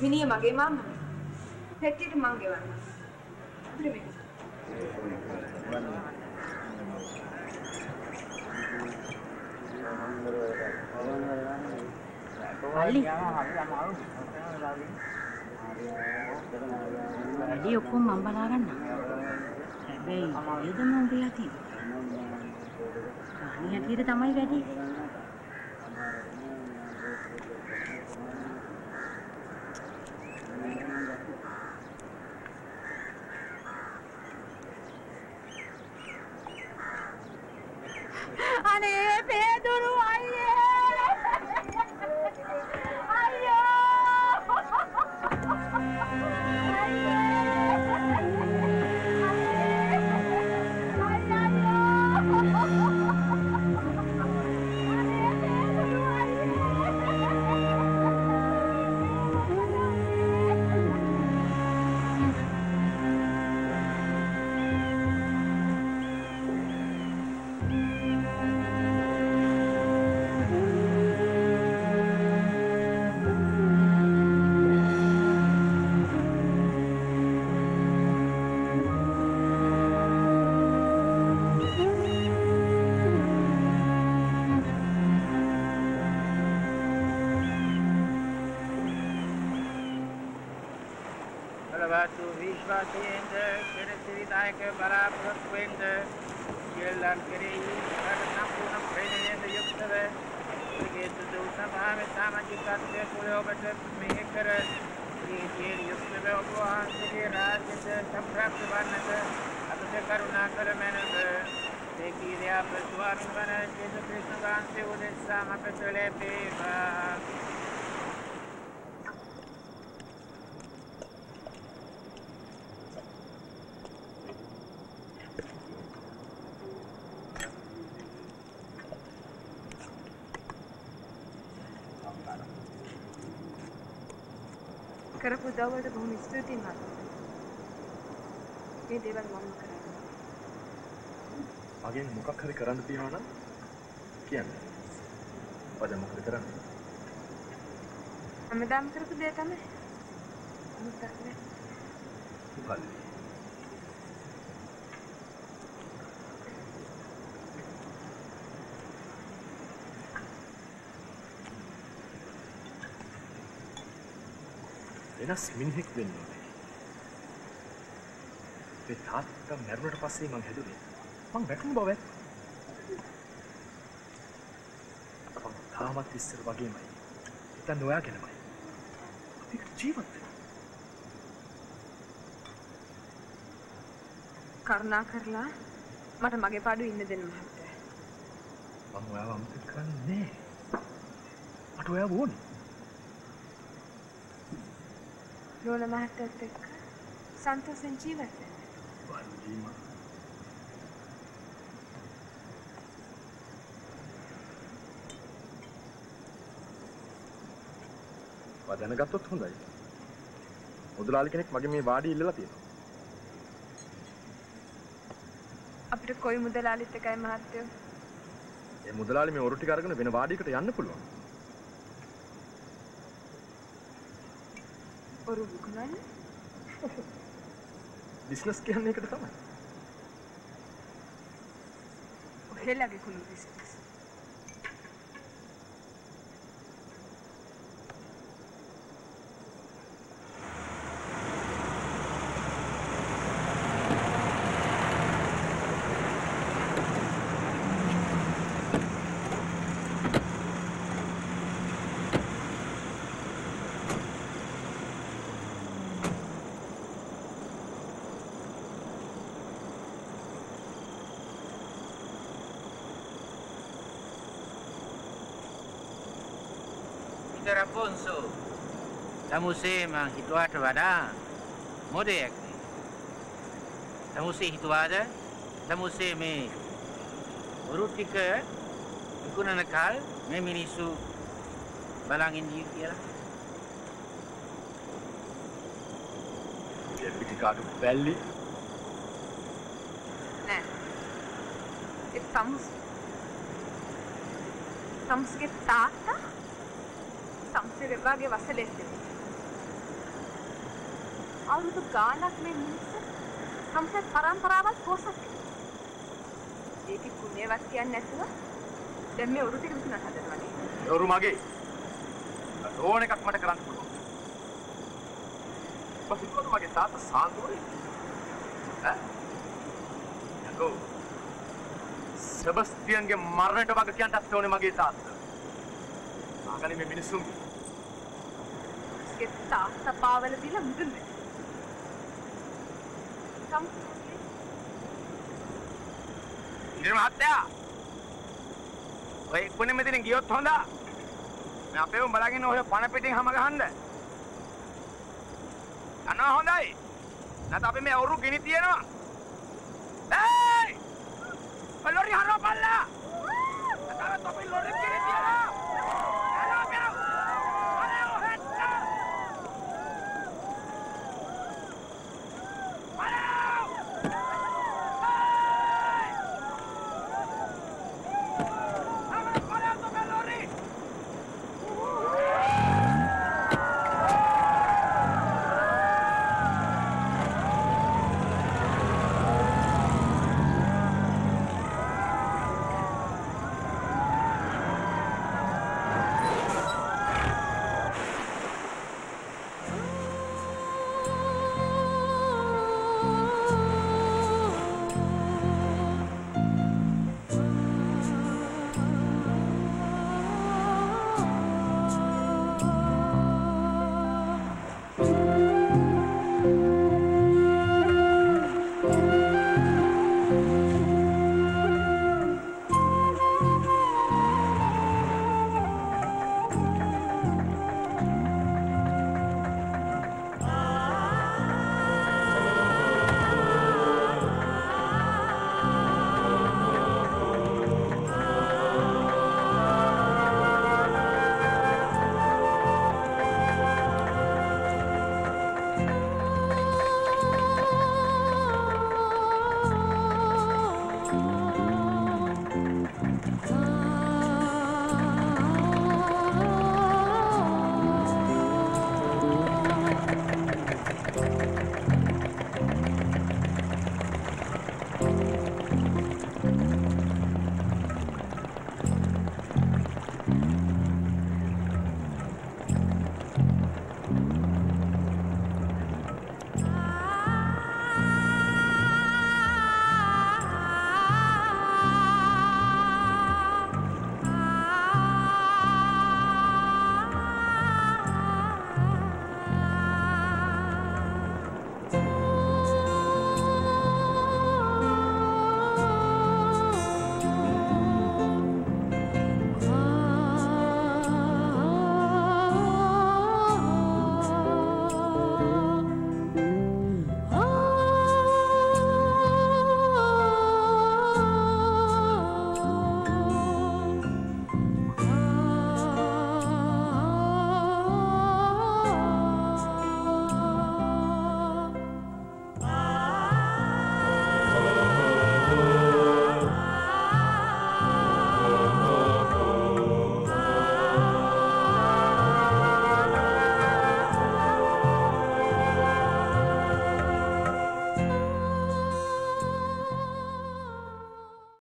මිනිහ මගේ මම්ම. පෙට්ටියට මං ගෙවන්න. අපිට මේක. වැඩි ඔක්කොම මම බලා ගන්න. හැබැයි වේද මම වෙලා තියෙන්නේ. ගාණි හැටියට තමයි වැඩි. पातु विश्वासेन्द्र शिरसिदायक परापुरत्वेन्द्र संपूर्ण भेदेन्द्र युक्त है इसके तुझे उस भाव में सामाजिक कार्य पूरे हो बच्चे में कर ये ये युक्त राज्य संप्राप्त बनने से अब से करुणा कर मैंने से देखी वर्णत आप करुणाकर मेनत देखीर्या प्रस्वामी वन चेत कृष्णकांत उदित चले पेवा කරපු උදව්වට බොහොම ස්තුතියි මහත්තයා. මේ දේවල් මම කරන්නේ. මගෙන් මොකක් හරි කරන්න තියෙනවා නම් කියන්න. ඔය මොකද කරන්නේ? හැමදාම කරපු දේ තමයි. නෑ. මොකක්ද? වෙනස් මිනිහෙක් වෙන්න ඕනේ. ඒ තාත්තා මැරුණට පස්සේ මං හැදුනේ. මං වැටුණු බව ඇත්ත. මං තාමත් ඉස්සර වගේමයි. හිතන්න ඔයාගෙනමයි. අපි ජීවත්. කරුණා කරලා මට මගේ පාඩුවේ ඉන්න දෙන්න මහත්තයා. මං ඔයාව අමතක කරන්නේ නෑ. මට ඔයාව ඕනේ. රෝල මහත්තයත් එක්ක සන්තෝෂෙන් ජීවත් වෙන්න. වන්දීම. ඔයා දැනගත්තොත් හොඳයි. මුදලාලි කෙනෙක් මගේ මේ වාඩි ඉල්ලලා තියෙනවා. අපිට කොයි මුදලාලිත් එකයි මහත්තයෝ. ඒ මුදලාලි මේ ඔරු ටික අරගෙන වෙන වාඩියකට යන්න පුළුවන්. ඔරු විකුණන්නේ? බිස්නස් කියන්නේ ඒකට තමයි. ඔහෙලගේ කුණු බිස්නස්. අපොන්සෝ. තමුසේ මං හිතුවාට වඩා මොඩයක්. තමුසේ හිතුවාද තමුසේ මේ වරු ටික විකුණන කල් මේ මිනිස්සු බලන් ඉන්දිය කියලා. පිටි කාටු බැල්ලි නෑ. ඒ සම්ස් සම්ස්ගේ තාත්තා සම්සේ වෙබ්බාගේ වසලෙත් අවුරුදු ගානක් මේ මිනිස්සු සම්සේ පරම්පරාවක් පෝසත් ඒකේ කුණේවත් කියන්නේ නැතුව දැන් මේ උරු ටික විකුණන්න හදනවා වගේ. ඔරු මගේ. ඕන එකක් මට කරන්න පුළුවන්. බස් හිතුවද මගේ තාත්තා සාන්තුවරේ? ඈ? යකෝ. සෙබස්තියන්ගේ මරණයට වග කියන්නත් ඕනේ මගේ තාත්තා. ආගනේ මේ මිනිස්සුන්ගේ. සම්ස්ගේ තාත්තා පාවල දීලා මුදුන්නේ. සම්ස්ගේ ඉතින් මහත්තයා! ඔය එක්කුනේ මෙතනින් ගියොත් හොඳ. මේ අපේම බලාගෙන ඔය පණ පිටින් හැම ගහන්න. යනවා හොඳයි. නැත්නම් අපි මේ අවුරු ගිනි තියනවා. ඒයි ඔය ලොරි